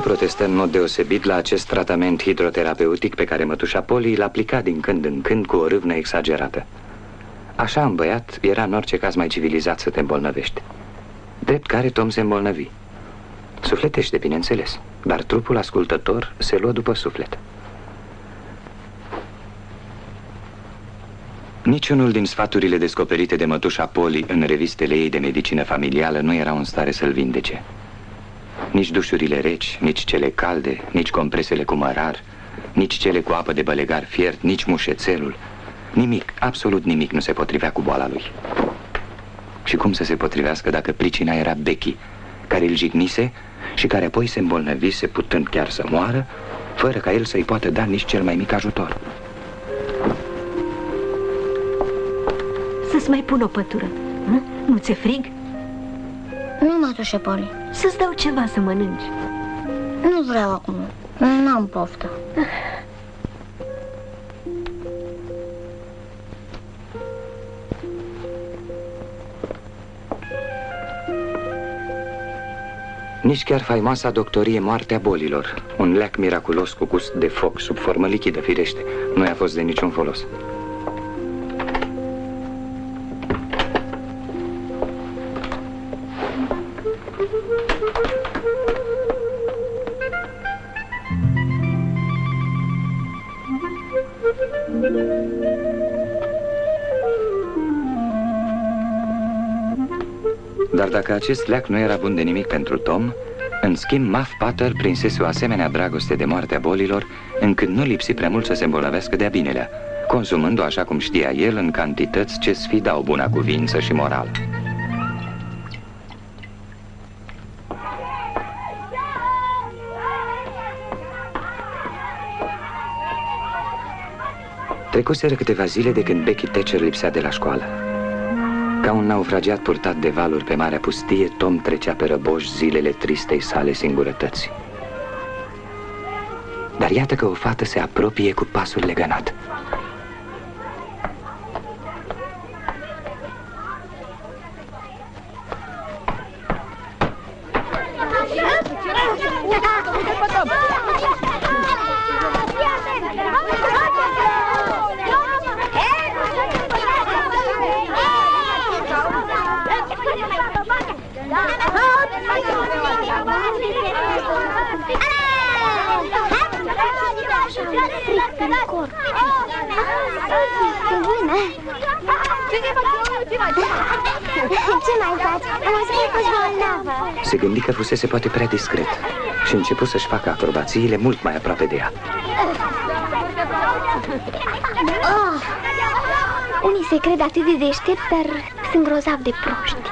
Protestă în mod deosebit la acest tratament hidroterapeutic pe care mătușa Poli îl aplica din când în când cu o râvnă exagerată. Așa în băiat era în orice caz mai civilizat să te îmbolnăvești. Drept care Tom se îmbolnăvi. Sufletește, bineînțeles, dar trupul ascultător se luă după suflet. Niciunul din sfaturile descoperite de mătușa Poli în revistele ei de medicină familială nu era în stare să-l vindece. Nici dușurile reci, nici cele calde, nici compresele cu mărar, nici cele cu apă de bălegar fiert, nici mușețelul. Nimic, absolut nimic nu se potrivea cu boala lui. Și cum să se potrivească dacă pricina era Becky, care îl jignise și care apoi se îmbolnăvise putând chiar să moară, fără ca el să-i poată da nici cel mai mic ajutor.
Să-ți mai pun o pătură. Nu, nu ți-e frig?
Nu, mătușe Poli.
Să-ți dau ceva să mănânci.
Nu vreau acum. N-am poftă.
Nici chiar faimoasa doctorie moartea bolilor, un leac miraculos cu gust de foc sub formă lichidă, firește, nu i-a fost de niciun folos. Acest leac nu era bun de nimic pentru Tom, în schimb, Muff Potter prinsese o asemenea dragoste de moartea bolilor, încât nu lipsi prea mult să se îmbolnăvească de-a binelea, consumând-o așa cum știa el în cantități ce sfidau buna cuvință și morală. Trecuseră câteva zile de când Becky Thatcher lipsea de la școală. Ca un naufragiat purtat de valuri pe marea pustie, Tom trecea pe răboș zilele tristei sale singurătăți. Dar iată că o fată se apropie cu pasul legănat.
Ce mai faci? Am auzit că ești bolnavă.
Se gândi că fusese poate prea discret și început să-și facă acrobațiile mult mai aproape de ea.
Oh. Unii se cred atât de deștept, dar sunt grozav de proști.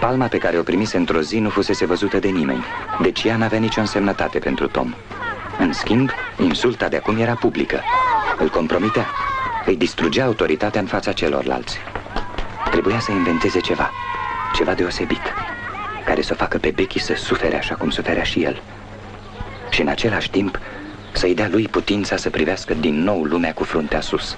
Palma pe care o primise într-o zi nu fusese văzută de nimeni, deci ea n-avea nicio însemnătate pentru Tom. În schimb, insulta de acum era publică. Îl compromitea, îi distrugea autoritatea în fața celorlalți. Trebuia să inventeze ceva, ceva deosebit, care să o facă pe Becky să sufere așa cum suferea și el. Și în același timp să-i dea lui putința să privească din nou lumea cu fruntea sus.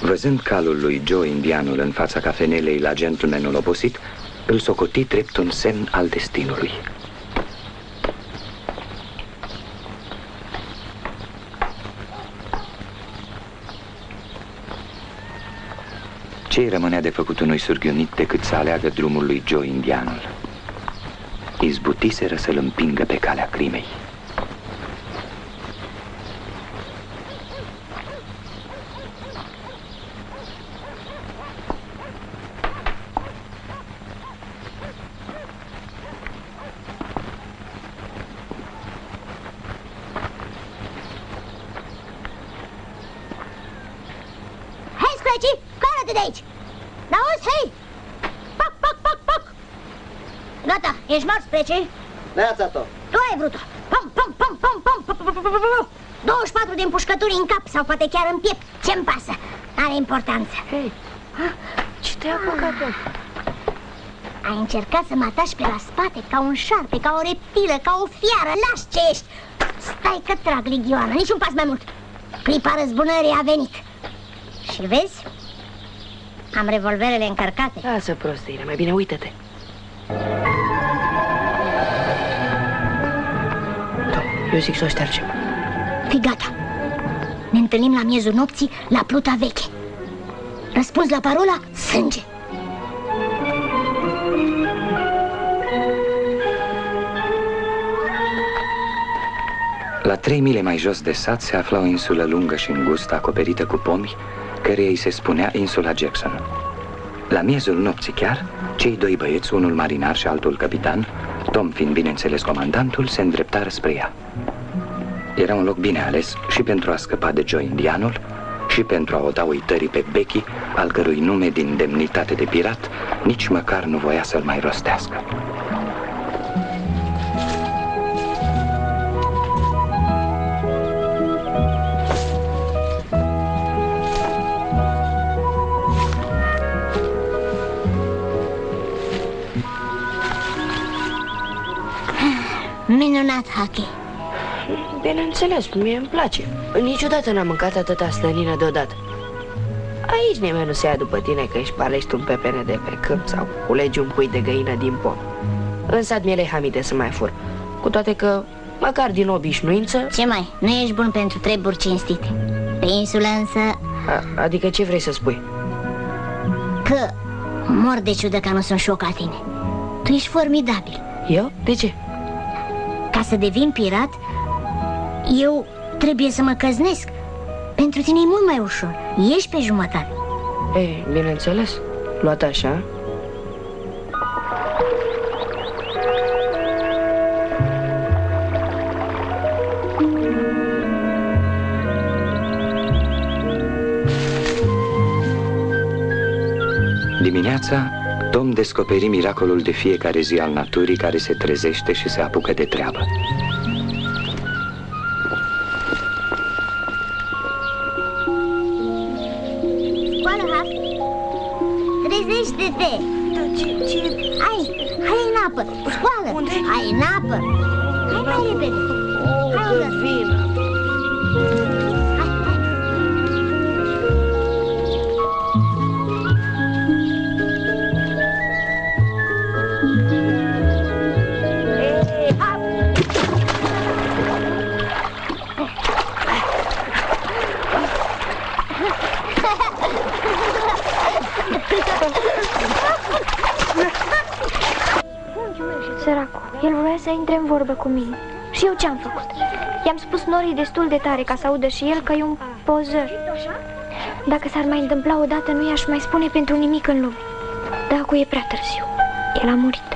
Văzând calul lui Joe indianul în fața cafenelei la gentlemanul obosit, îl socoti drept un semn al destinului. Ce îi rămânea de făcut unui surghiunit decât să aleagă drumul lui Joe indianul? Izbutiseră să-l împingă pe calea crimei.
Hei, Scratchy, coară-te de aici! N-auzi, hei! Pac, pac, pac, pac! Gata, ești mort, Scratchy?
Neața, Tom.
Tu ai vrut-o! Pam, pam, pam, pam, pam, pam, pam, pam, pam, pam. 24 de împușcături în cap sau poate chiar în piept. Ce-mi pasă? Are importanță.
Hei, ce te-ai apucat, Tom?
Ai încercat să mă atași pe la spate ca un șarpe, ca o reptilă, ca o fiară. Lași ce ești! Stai că trag ligioană, niciun pas mai mult. Clipa răzbunării a venit. Și vezi? Am revolverele încărcate.
Lasă prostiile, mai bine uită-te. Eu zic să o ștergem.
Fii gata. Ne întâlnim la miezul nopții la pluta veche. Răspuns la parola, sânge.
La trei mile mai jos de sat se afla o insulă lungă și îngustă, acoperită cu pomi, care îi se spunea insula Jackson. La miezul nopții chiar, cei doi băieți, unul marinar și altul capitan, Tom fiind bineînțeles comandantul, se îndreptară spre ea. Era un loc bine ales și pentru a scăpa de Joe indianul și pentru a o da uitării pe Becky, al cărui nume din demnitate de pirat nici măcar nu voia să-l mai rostească.
Mânat hockey?
Bineînțeles, mie îmi place. Niciodată n-am mâncat atâta slănină deodată. Aici nimeni nu se ia după tine că își palești un pepene de pe câmp sau culegi un pui de găină din pom. În sat miele hamide să mai fur. Cu toate că, măcar din obișnuință...
Ce mai? Nu ești bun pentru treburi cinstite. Pe insulă însă...
A, adică ce vrei să spui?
Că mor de ciudă că nu sunt și eu ca tine. Tu ești formidabil.
Eu? De ce?
Ca să devin pirat, eu trebuie să mă căznesc. Pentru tine e mult mai ușor. Ești pe jumătate.
Ei, bineînțeles. Luat așa,
Dimineața, Tom descoperi miracolul de fiecare zi al naturii care se trezește și se apucă de treabă.
I-am spus norii destul de tare ca să audă și el că e un pozăr. Dacă s-ar mai întâmpla odată, nu i-aș mai spune pentru nimic în lume. Dar acum e prea târziu. El a murit.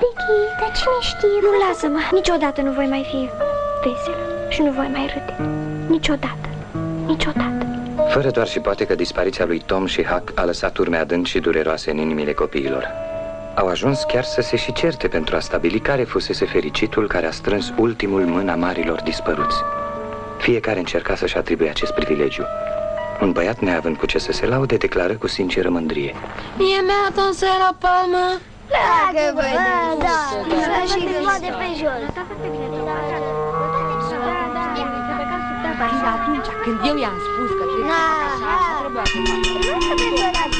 Vicky, dar cine știe?
Nu lasă-mă, niciodată nu voi mai fi veselă și nu voi mai râde. Niciodată, niciodată.
Fără doar și poate că dispariția lui Tom și Huck a lăsat urme adânci și dureroase în inimile copiilor. Au ajuns chiar să se și certe pentru a stabili care fusese fericitul care a strâns ultimul mâna marilor dispăruți. Fiecare încerca să-și atribuie acest privilegiu. Un băiat, neavând cu ce să se laude, declară cu sinceră mândrie.
Mie mi-a dansat la palmă.
Pleacă, băi,
da,
da,
și de pe jos.
Și atunci când eu i-am spus că trebuie să fac așa, așa trebuia să fac.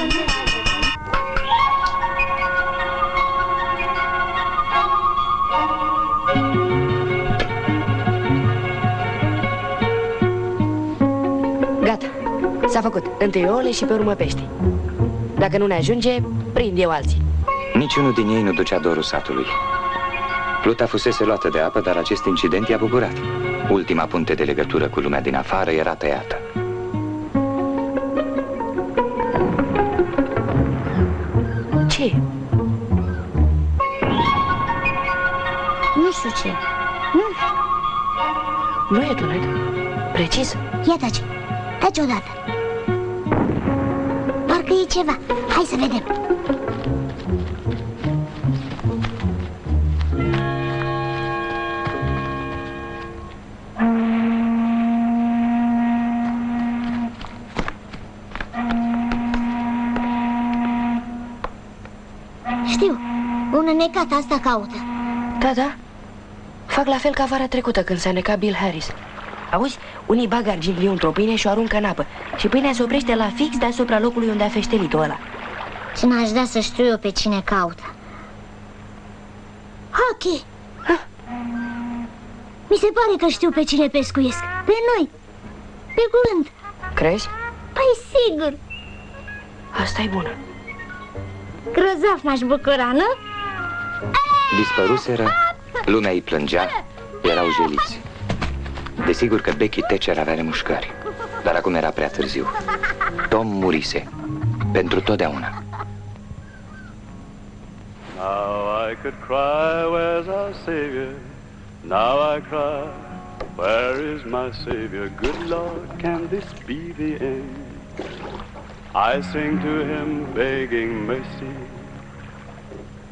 S-a făcut. Întâi ouăle și pe urmă pești. Dacă nu ne ajunge, prind eu alții.
Niciunul din ei nu ducea dorul satului. Pluta fusese luată de apă, dar acest incident i-a bucurat. Ultima punte de legătură cu lumea din afară era tăiată.
Ce?
Nu știu ce. Nu.
Nu e tunet. Precis.
Ia taci. Taci odată. Parcă e ceva. Hai să vedem. Știu, un necat asta caută.
Da, da. Fac la fel ca vara trecută când s-a necat Bill Harris. Auzi, unii bag argingliu într-o pâine și o aruncă în apă. Și pâinea se oprește la fix deasupra locului unde a feștelit-o ăla.
Și n-aș da să știu eu pe cine caută. Hockey! Mi se pare că știu pe cine pescuiesc. Pe noi. Pe cuvânt.
Crezi?
Păi sigur.
asta e bună.
Grozav m-aș bucura, nu?
Dispăruseră, lumea îi plângea, erau jeliți. Desigur că Becky Thatcher avea remușcări, dar acum era prea târziu. Tom murise, pentru totdeauna.
Now I could cry, where's our Savior? Now I cry, where is my Savior? Good Lord, can this be the end? I sing to him, begging mercy.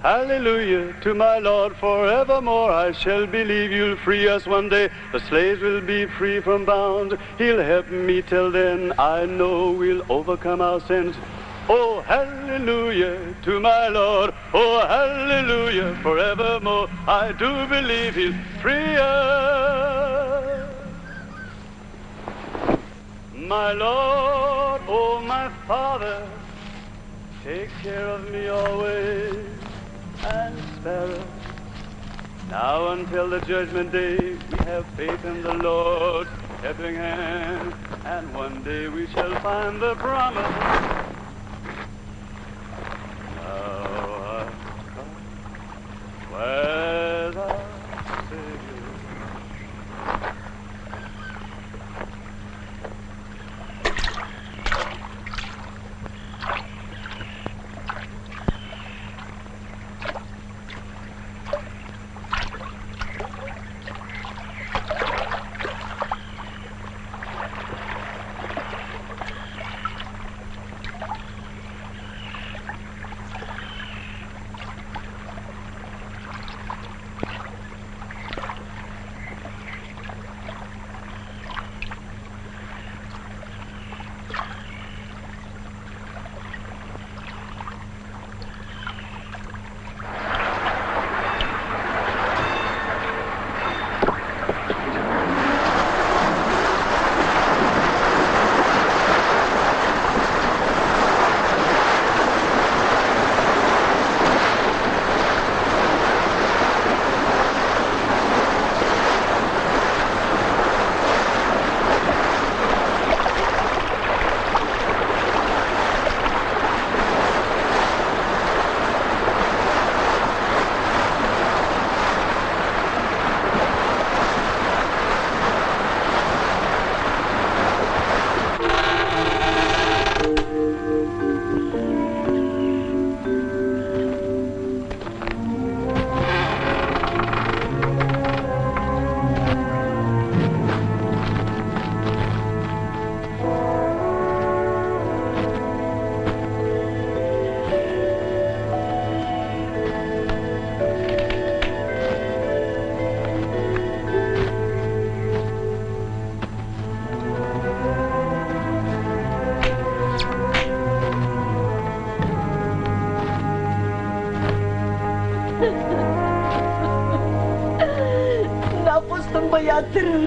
Hallelujah to my Lord forevermore. I shall believe you'll free us one day. The slaves will be free from bound. He'll help me till then. I know we'll overcome our sins. Oh, hallelujah to my Lord. Oh, hallelujah forevermore. I do believe he'll free us. My Lord, oh, my Father, take care of me always and spare us. Now until the judgment day, we have faith in the Lord, helping hand, and one day we shall find the promise.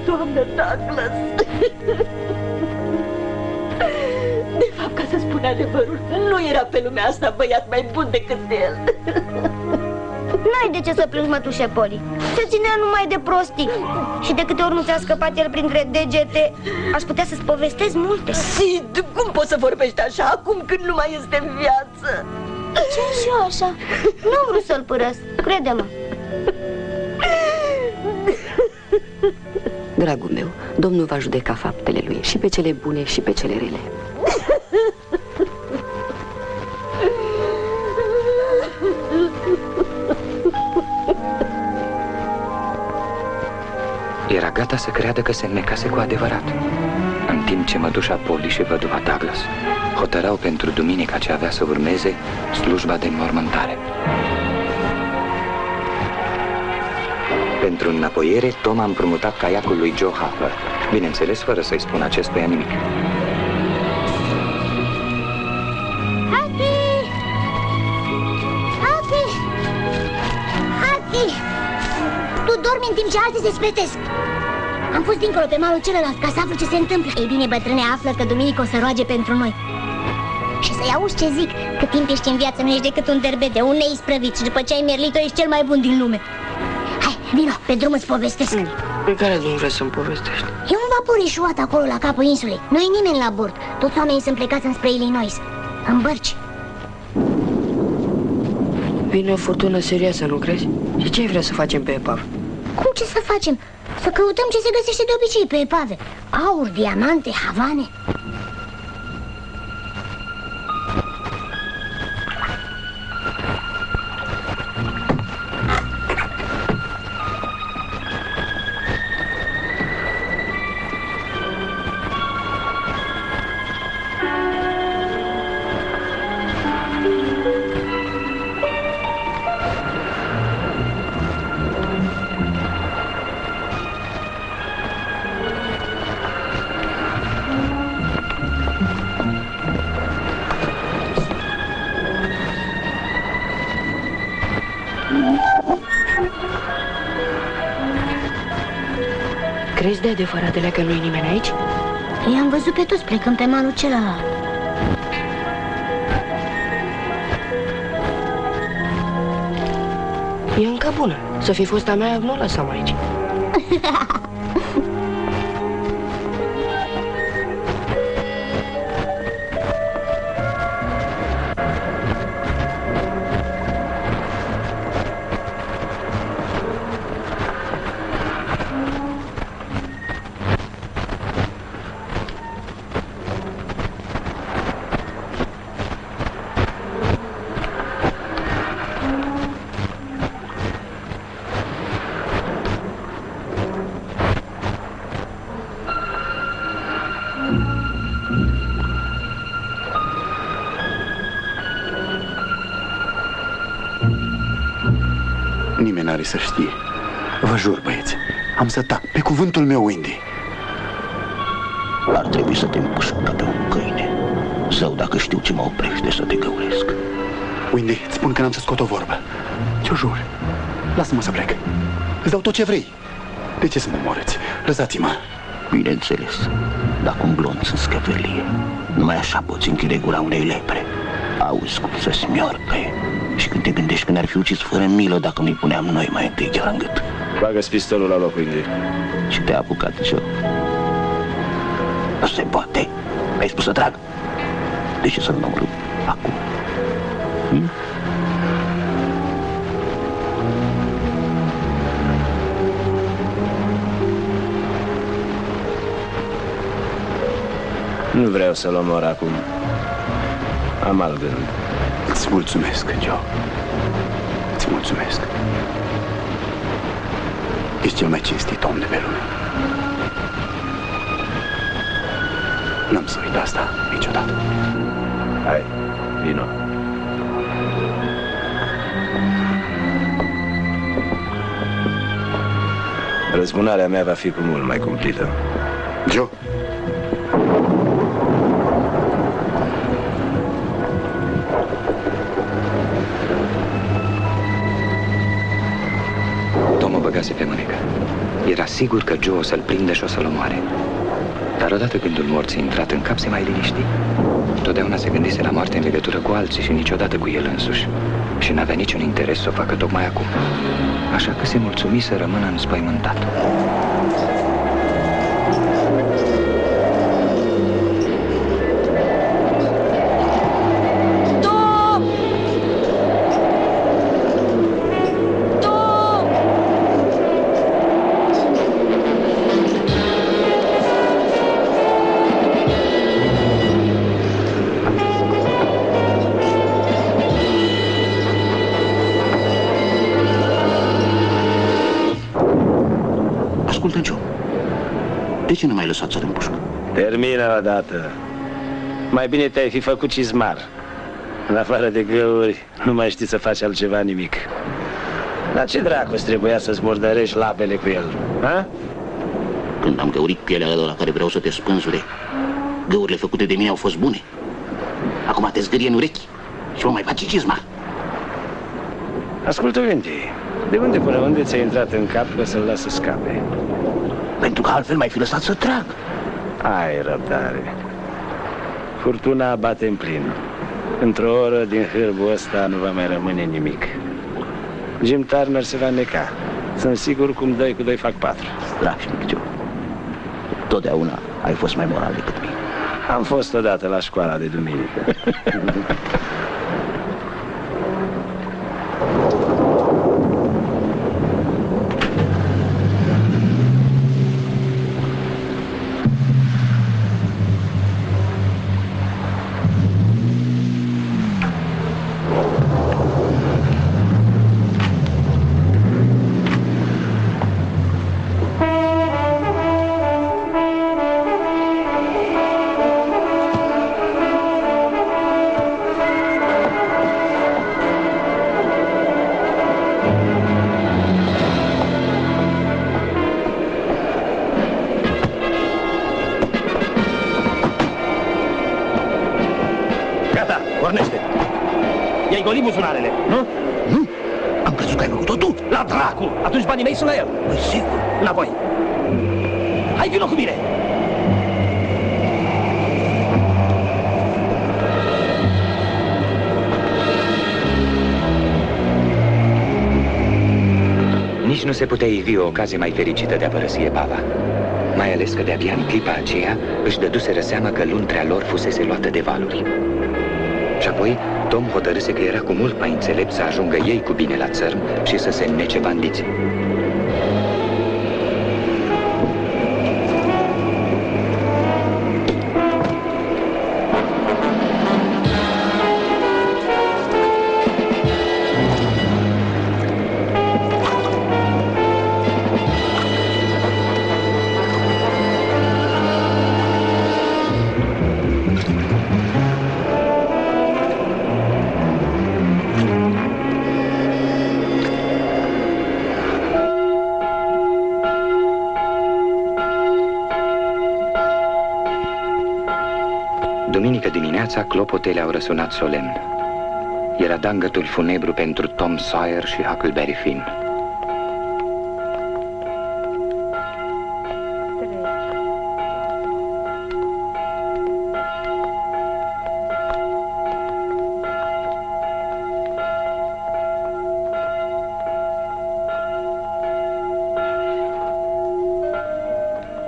Doamnă Douglas. De fapt, ca să spun adevărul, nu era pe lumea asta băiat mai bun decât el.
N-ai de ce să plângi, mătușe Poli. Se ținea numai de prostii. Și de câte ori nu ți-a scăpat el printre degete, aș putea să-ți povestesc multe.
Sid, cum poți să vorbești așa acum când nu mai este în viață?
Ce și eu așa? Nu vreau să-l părăs, crede-mă.
Dragul meu, Domnul va judeca faptele lui și pe cele bune și pe cele rele.
Era gata să creadă că se înnecase cu adevărat. În timp ce mădușa Polly și văduva Douglas hotărau pentru duminica ce avea să urmeze slujba de înmormântare. Pentru înapoiere, Tom a împrumutat caiacul lui Joe Harper, bineînțeles fără să-i spună acestuia nimic.
Hati! Hati! Hati! Tu dormi în timp ce alții se spetesc. Am fost dincolo pe malul celălalt ca să aflu ce se întâmplă. Ei bine, bătrâne, află că duminică o să roage pentru noi. Și să-i auzi ce zic, că timp ești în viață, nu ești decât un derbede, un neisprăvit și după ce ai merlit-o ești cel mai bun din lume. Hai, vino, pe drum îți povestesc.
Pe care drum vrei să-mi povestești?
E un vapor ieșuat acolo la capul insulei. Nu e nimeni la bord. Toți oamenii sunt plecați înspre Illinois. În bărci.
Vine o furtună serioasă, nu crezi? Și ce ai vrea să facem pe epavă?
Cum ce să facem? Să căutăm ce se găsește de obicei pe epave. Aur, diamante, havane.
Adevăratele că nu-i nimeni aici?
I-am văzut pe toți plecând pe malul celălalt.
E încă bună. Să fi fost a mea, nu o lăsam aici.
Nimeni n-are să știe. Vă jur, băieți, am să tac, pe cuvântul meu, Windy.
Ar trebui să te împușc ca pe un câine. Zău, dacă știu ce mă oprește să te găuresc.
Windy, îți spun că n-am să scot o vorbă. Ce-o jur. Lasă-mă să plec. Îți dau tot ce vrei. De ce să mă omorâți? Lăsați-mă.
Bineînțeles, dacă un glonț în scăvelie, numai așa poți închide gura unei lepre. Auzi cum să smiorcă Și când te gândești că ne-ar fi ucis fără milă dacă nu-i puneam noi mai întâi chiar în gât.
Bagă-ți pistolul la locul Indy.
Și te-a apucat, ce Nu se poate. Mi-ai spus să trag. De ce să-l omorâm acum? Hm?
Nu vreau să-l omor acum. Am alt gând.
Îți mulțumesc, Joe. Îți mulțumesc. Ești cel mai cinstit om de pe lume. N-am să uit asta niciodată.
Hai, vino. Răzbunarea mea va fi cu mult mai cumplită.
Joe,
băgase pe mânecă. Era sigur că Joe o să-l prinde și o să-l omoare. Dar odată gândul morții intrat în cap, se mai liniști. Totdeauna se gândise la moarte în legătură cu alții și niciodată cu el însuși. Și n-avea niciun interes să o facă tocmai acum. Așa că se mulțumi să rămână înspăimântat.
Termină odată. Mai bine te-ai fi făcut cizmar. În afară de găuri, nu mai știi să faci altceva nimic. Dar ce dracu trebuia să-ți murdărești labele cu el? Ha?
Când am găurit pielea ăla la care vreau să te spânzure, găurile făcute de mine au fost bune. Acum te zgârie în urechi și mă mai face cizma.
Ascultă, Wendy, de unde până unde ți-a intrat în cap că să-l las să scape?
Pentru că altfel mai fi lăsat să trag.
Ai răbdare. Furtuna bate în plin. Într-o oră din hârbul ăsta nu va mai rămâne nimic. Jim Turner se va neca. Sunt sigur cum doi cu doi fac patru.
Strașnic, Joe. Totdeauna ai fost mai moral decât mine.
Am fost odată la școala de duminică.
putea ivi o ocazie mai fericită de a părăsi Epava. Mai ales că de-abia în clipa aceea își dăduseră seama că luntrea lor fusese luată de valuri. Și apoi, Tom hotărâse că era cu mult mai înțelept să ajungă ei cu bine la țărm și să se înnece bandiții. Clopotele au răsunat solemn. Era dangătul funebru pentru Tom Sawyer și Huckleberry Finn.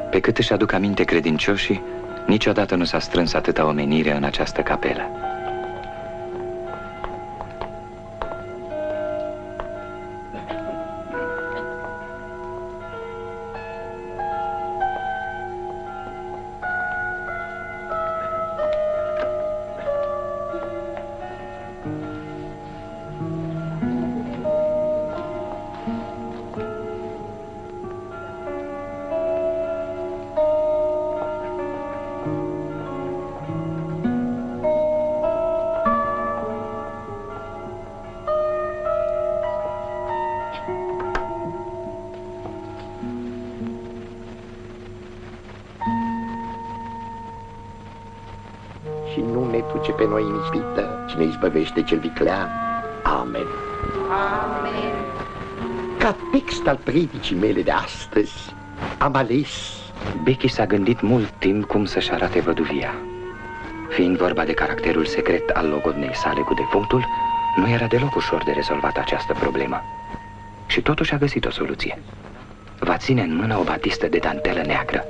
Pe cât își aduc aminte credincioșii, niciodată nu s-a strâns atâta omenire în această capelă.
Izbăvește cel viclean. Amen.
Amen.
Ca text al predicii mele de astăzi, am ales
Becky s-a gândit mult timp cum să-și arate văduvia. Fiind vorba de caracterul secret al logodnei sale cu defunctul, nu era deloc ușor de rezolvat această problemă. Și totuși a găsit o soluție. Va ține în mână o batistă de dantelă neagră.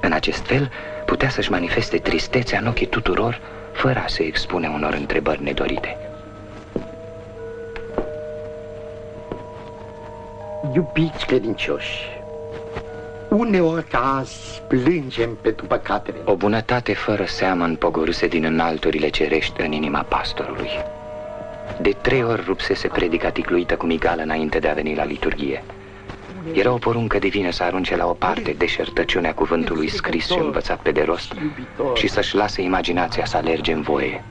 În acest fel, putea să-și manifeste tristețea în ochii tuturor, fără a se expune unor întrebări nedorite.
Iubiți credincioși, uneori ca azi plângem pentru păcatele.
O bunătate fără seamă împogorâse din înalturile cerești în inima pastorului. De trei ori rupsese predica ticluită cu migală înainte de a veni la liturghie. Era o poruncă divină să arunce la o parte deșertăciunea cuvântului scris și învățat pe de rost și să-și lase imaginația să alerge în voie.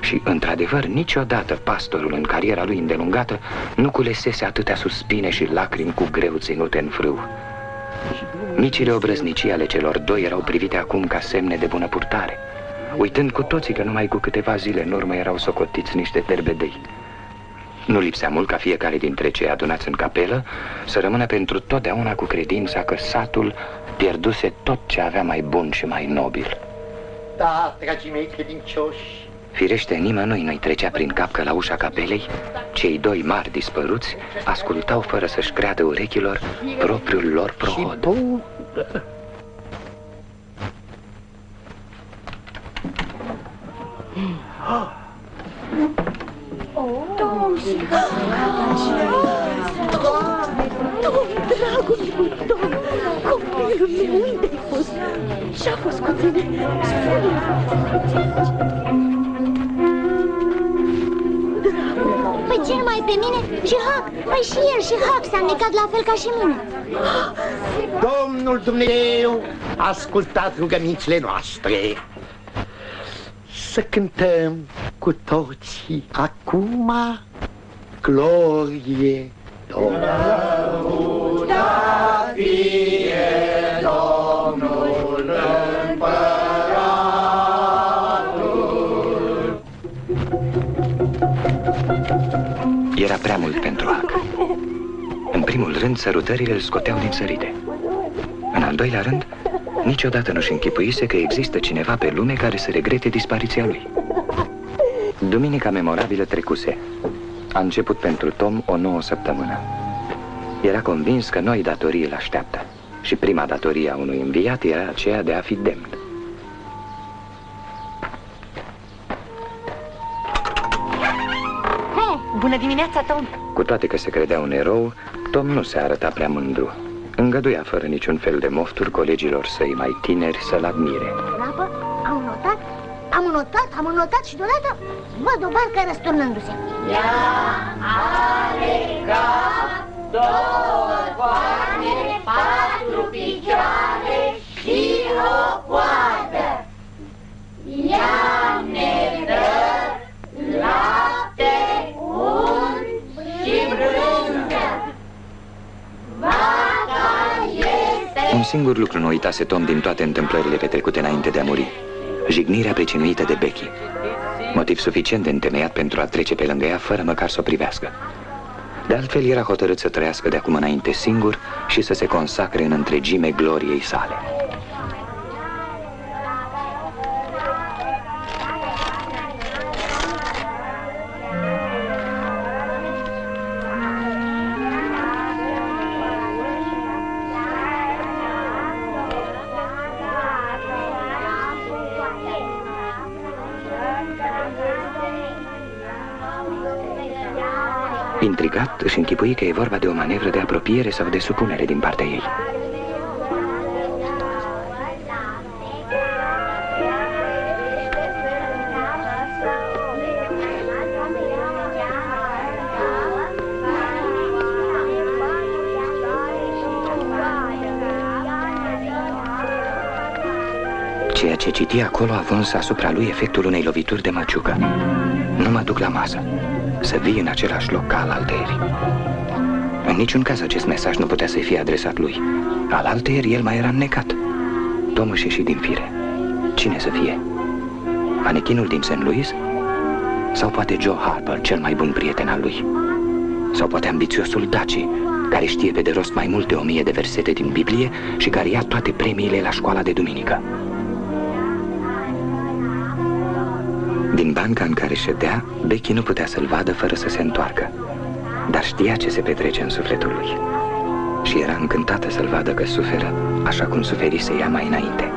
Și, într-adevăr, niciodată pastorul în cariera lui îndelungată nu culesese atâtea suspine și lacrimi cu greu ținute în frâu. Micile obrăznicii ale celor doi erau privite acum ca semne de bună purtare, uitând cu toții că numai cu câteva zile în urmă erau socotiți niște terbedei. Nu lipsea mult ca fiecare dintre cei adunați în capelă să rămână pentru totdeauna cu credința că satul pierduse tot ce avea mai bun și mai nobil.
Da, dragii mei credincioși,
Firește, nimănui nu-i trecea prin cap că la ușa capelei, cei doi mari dispăruți ascultau fără să-și creadă urechilor propriul lor prohod.
Tom, Tom, dragul meu, Tom, copilul meu, unde ai fost? Ce-a fost cu tine? Spune!
Păi ce numai pe mine? Și Huck? Păi și el și Huck s-a necat la fel ca și mine
Domnul Dumnezeu a ascultat rugămințile noastre. Să cântăm cu toții acum glorie Domnului.
fie Domnul împăratul.
Era prea mult pentru Huck. În primul rând, sărutările îl scoteau din sărite. În al doilea rând, niciodată nu-și închipuise că există cineva pe lume care să regrete dispariția lui. Duminica memorabilă trecuse. A început pentru Tom o nouă săptămână. Era convins că noi datorii îl așteaptă și prima datorie a unui înviat era aceea de a fi demn.
He, bună dimineața, Tom!
Cu toate că se credea un erou, Tom nu se arăta prea mândru. Îngăduia fără niciun fel de mofturi colegilor săi mai tineri să-l admire.
În apă, am notat, am notat, am notat și deodată văd o barcă răsturnându-se.
Ea are cap, două coarne, patru picioare și o coadă. Ea ne dă lapte, unt și brânză. Vaca este
Un singur lucru nu uitase Tom din toate întâmplările petrecute înainte de a muri. Jignirea precinuită de Becky. Motiv suficient de întemeiat pentru a trece pe lângă ea fără măcar să o privească. De altfel era hotărât să trăiască de acum înainte singur și să se consacre în întregime gloriei sale. Intrigat, își închipui că e vorba de o manevră de apropiere sau de supunere din partea ei. Ceea ce citi acolo a vâns asupra lui efectul unei lovituri de măciucă. Nu mă duc la masă. Să vii în același loc ca alaltăieri. În niciun caz acest mesaj nu putea să-i fie adresat lui. Alaltăieri el mai era înnecat. Tom își ieși din fire. Cine să fie? Manechinul din St. Louis? Sau poate Joe Harper, cel mai bun prieten al lui? Sau poate ambițiosul Daci, care știe pe de rost mai multe o mie de versete din Biblie și care ia toate premiile la școala de duminică? Din banca în care ședea, Becky nu putea să-l vadă fără să se întoarcă. Dar știa ce se petrece în sufletul lui. Și era încântată să-l vadă că suferă așa cum suferise ea mai înainte.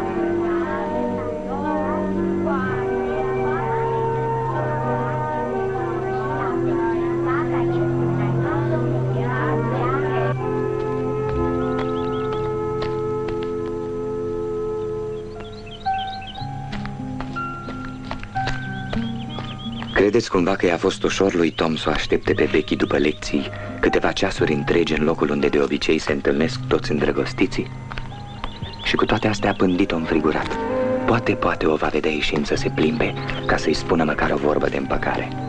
Credeți cumva că i-a fost ușor lui Tom să o aștepte pe Becky după lecții câteva ceasuri întregi în locul unde de obicei se întâlnesc toți îndrăgostiții? Și cu toate astea a pândit-o înfrigurat. Poate, poate o va vedea ieșind să se plimbe ca să-i spună măcar o vorbă de împăcare.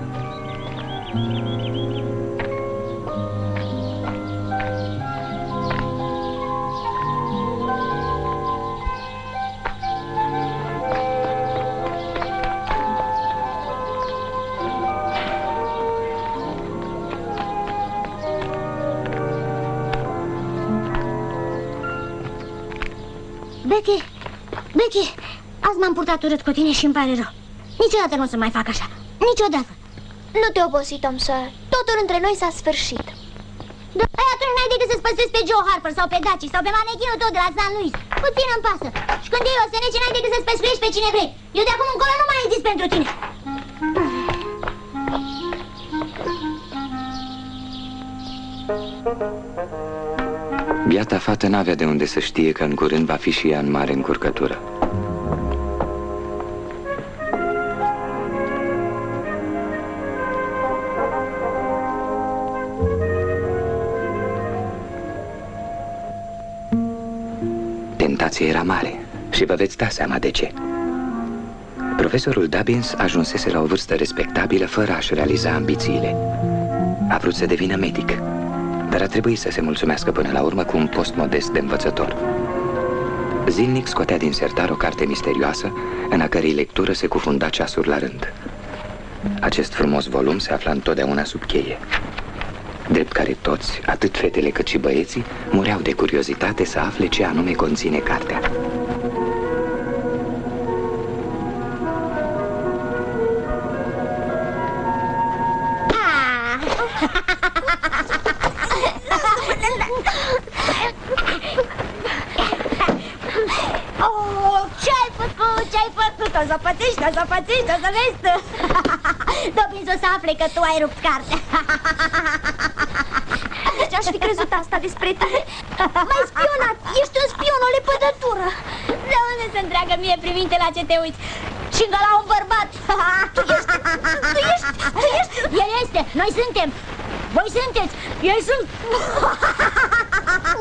Azi m-am purtat urât cu tine și îmi pare rău. Niciodată nu o să mai fac așa. Niciodată.
Nu te obosi, Tom Sawyer. Totul între noi s-a sfârșit.
Da, păi atunci n-ai decât să-ți păstrezi pe Joe Harper sau pe Daci sau pe manechinul tău de la San Luis. Puțin îmi pasă. Și când ei o să nece, n-ai decât să-ți pescuiești pe cine vrei. Eu de acum încolo nu mai exist pentru tine.
Biata fată n-avea de unde să știe că în curând va fi și ea în mare încurcătură. Tentația era mare și vă veți da seama de ce. Profesorul Dubbins ajunsese la o vârstă respectabilă fără a-și realiza ambițiile. A vrut să devină medic, dar a trebuit să se mulțumească până la urmă cu un post modest de învățător. Zilnic scotea din sertar o carte misterioasă, în a cărei lectură se cufunda ceasuri la rând. Acest frumos volum se afla întotdeauna sub cheie. Drept care toți, atât fetele cât și băieții, mureau de curiozitate să afle ce anume conține cartea.
Oh, ce-ai făcut? Ce-ai făcut? O zăpățești, o zăpățești, o să vezi tu Dobins o să afle că tu ai rupt cartea
Deci aș fi crezut asta despre tine? M-ai spionat, ești un spion, o lepădătură.
De unde să întreagă mie privinte la ce te uiți? Și încă la un bărbat. Tu ești, tu ești, tu ești El este, noi suntem. Voi sunteți, ei sunt.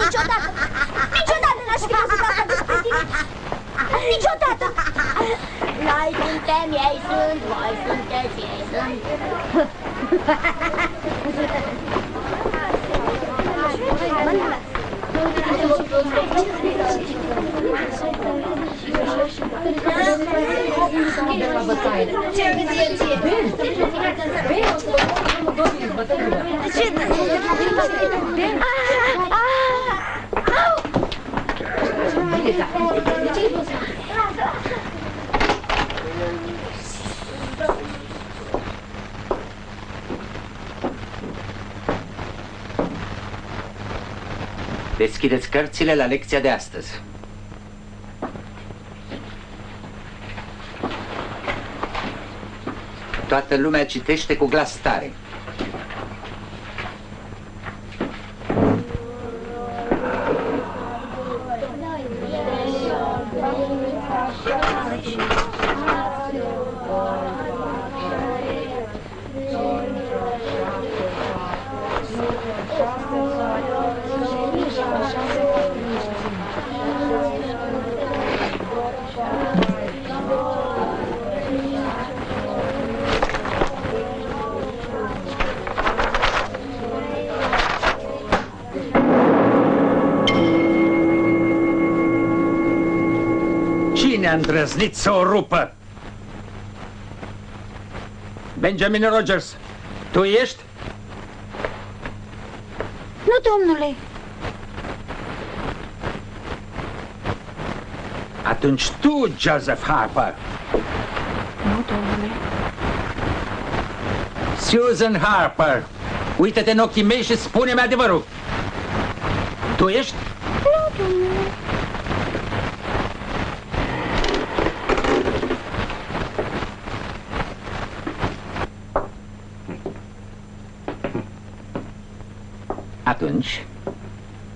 Niciodată, niciodată n-aș fi crezut asta despre tine. Niciodată.
Noi suntem, ei sunt, voi sunteți, ei sunt
Deschideți cărțile la lecția de astăzi. Toată lumea citește cu glas tare.
Îndrăznit să o rupă? Benjamin Rogers, tu ești?
Nu, domnule
Atunci tu, Joseph Harper.
Nu, domnule
Susan Harper, uită-te în ochii mei și spune-mi adevărul. Tu ești?
Nu, domnule
Atunci,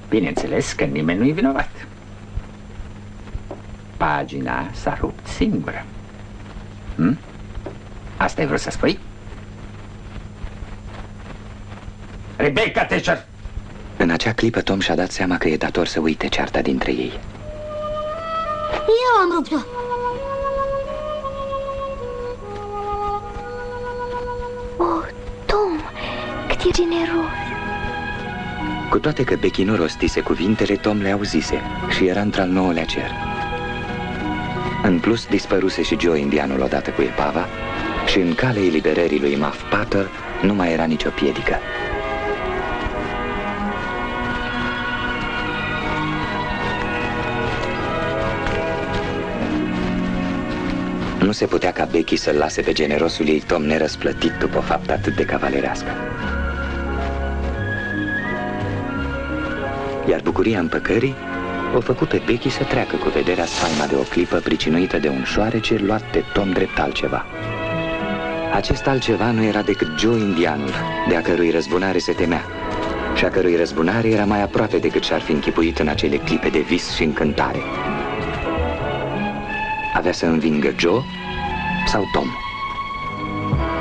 bineînțeles că nimeni nu-i vinovat. Pagina s-a rupt singură. Hm? Asta ai vrut să spui? Rebecca Thatcher!
În acea clipă Tom și-a dat seama că e dator să uite cearta dintre ei.
Eu am rupt-o
Cu toate că Becky nu rostise cuvintele, Tom le auzise și era într-al nouălea cer. În plus, dispăruse și Joe indianul odată cu epava și în calea eliberării lui Muff Potter nu mai era nicio piedică. Nu se putea ca Becky să-l lase pe generosul ei Tom nerăsplătit după o faptă atât de cavalerească. Iar bucuria împăcării o făcut pe Becky să treacă cu vederea spaima de o clipă pricinuită de un șoarece luat de Tom drept altceva. Acest altceva nu era decât Joe Indianul, de a cărui răzbunare se temea, și a cărui răzbunare era mai aproape decât și-ar fi închipuit în acele clipe de vis și încântare. Avea să învingă Joe sau Tom?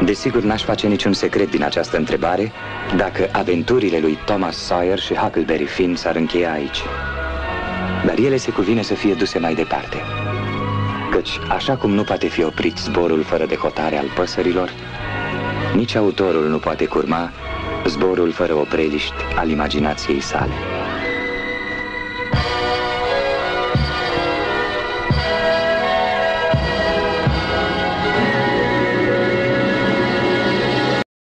Desigur, n-aș face niciun secret din această întrebare dacă aventurile lui Thomas Sawyer și Huckleberry Finn s-ar încheia aici. Dar ele se cuvine să fie duse mai departe. Căci, așa cum nu poate fi oprit zborul fără de hotare al păsărilor, nici autorul nu poate curma zborul fără opreliști al imaginației sale.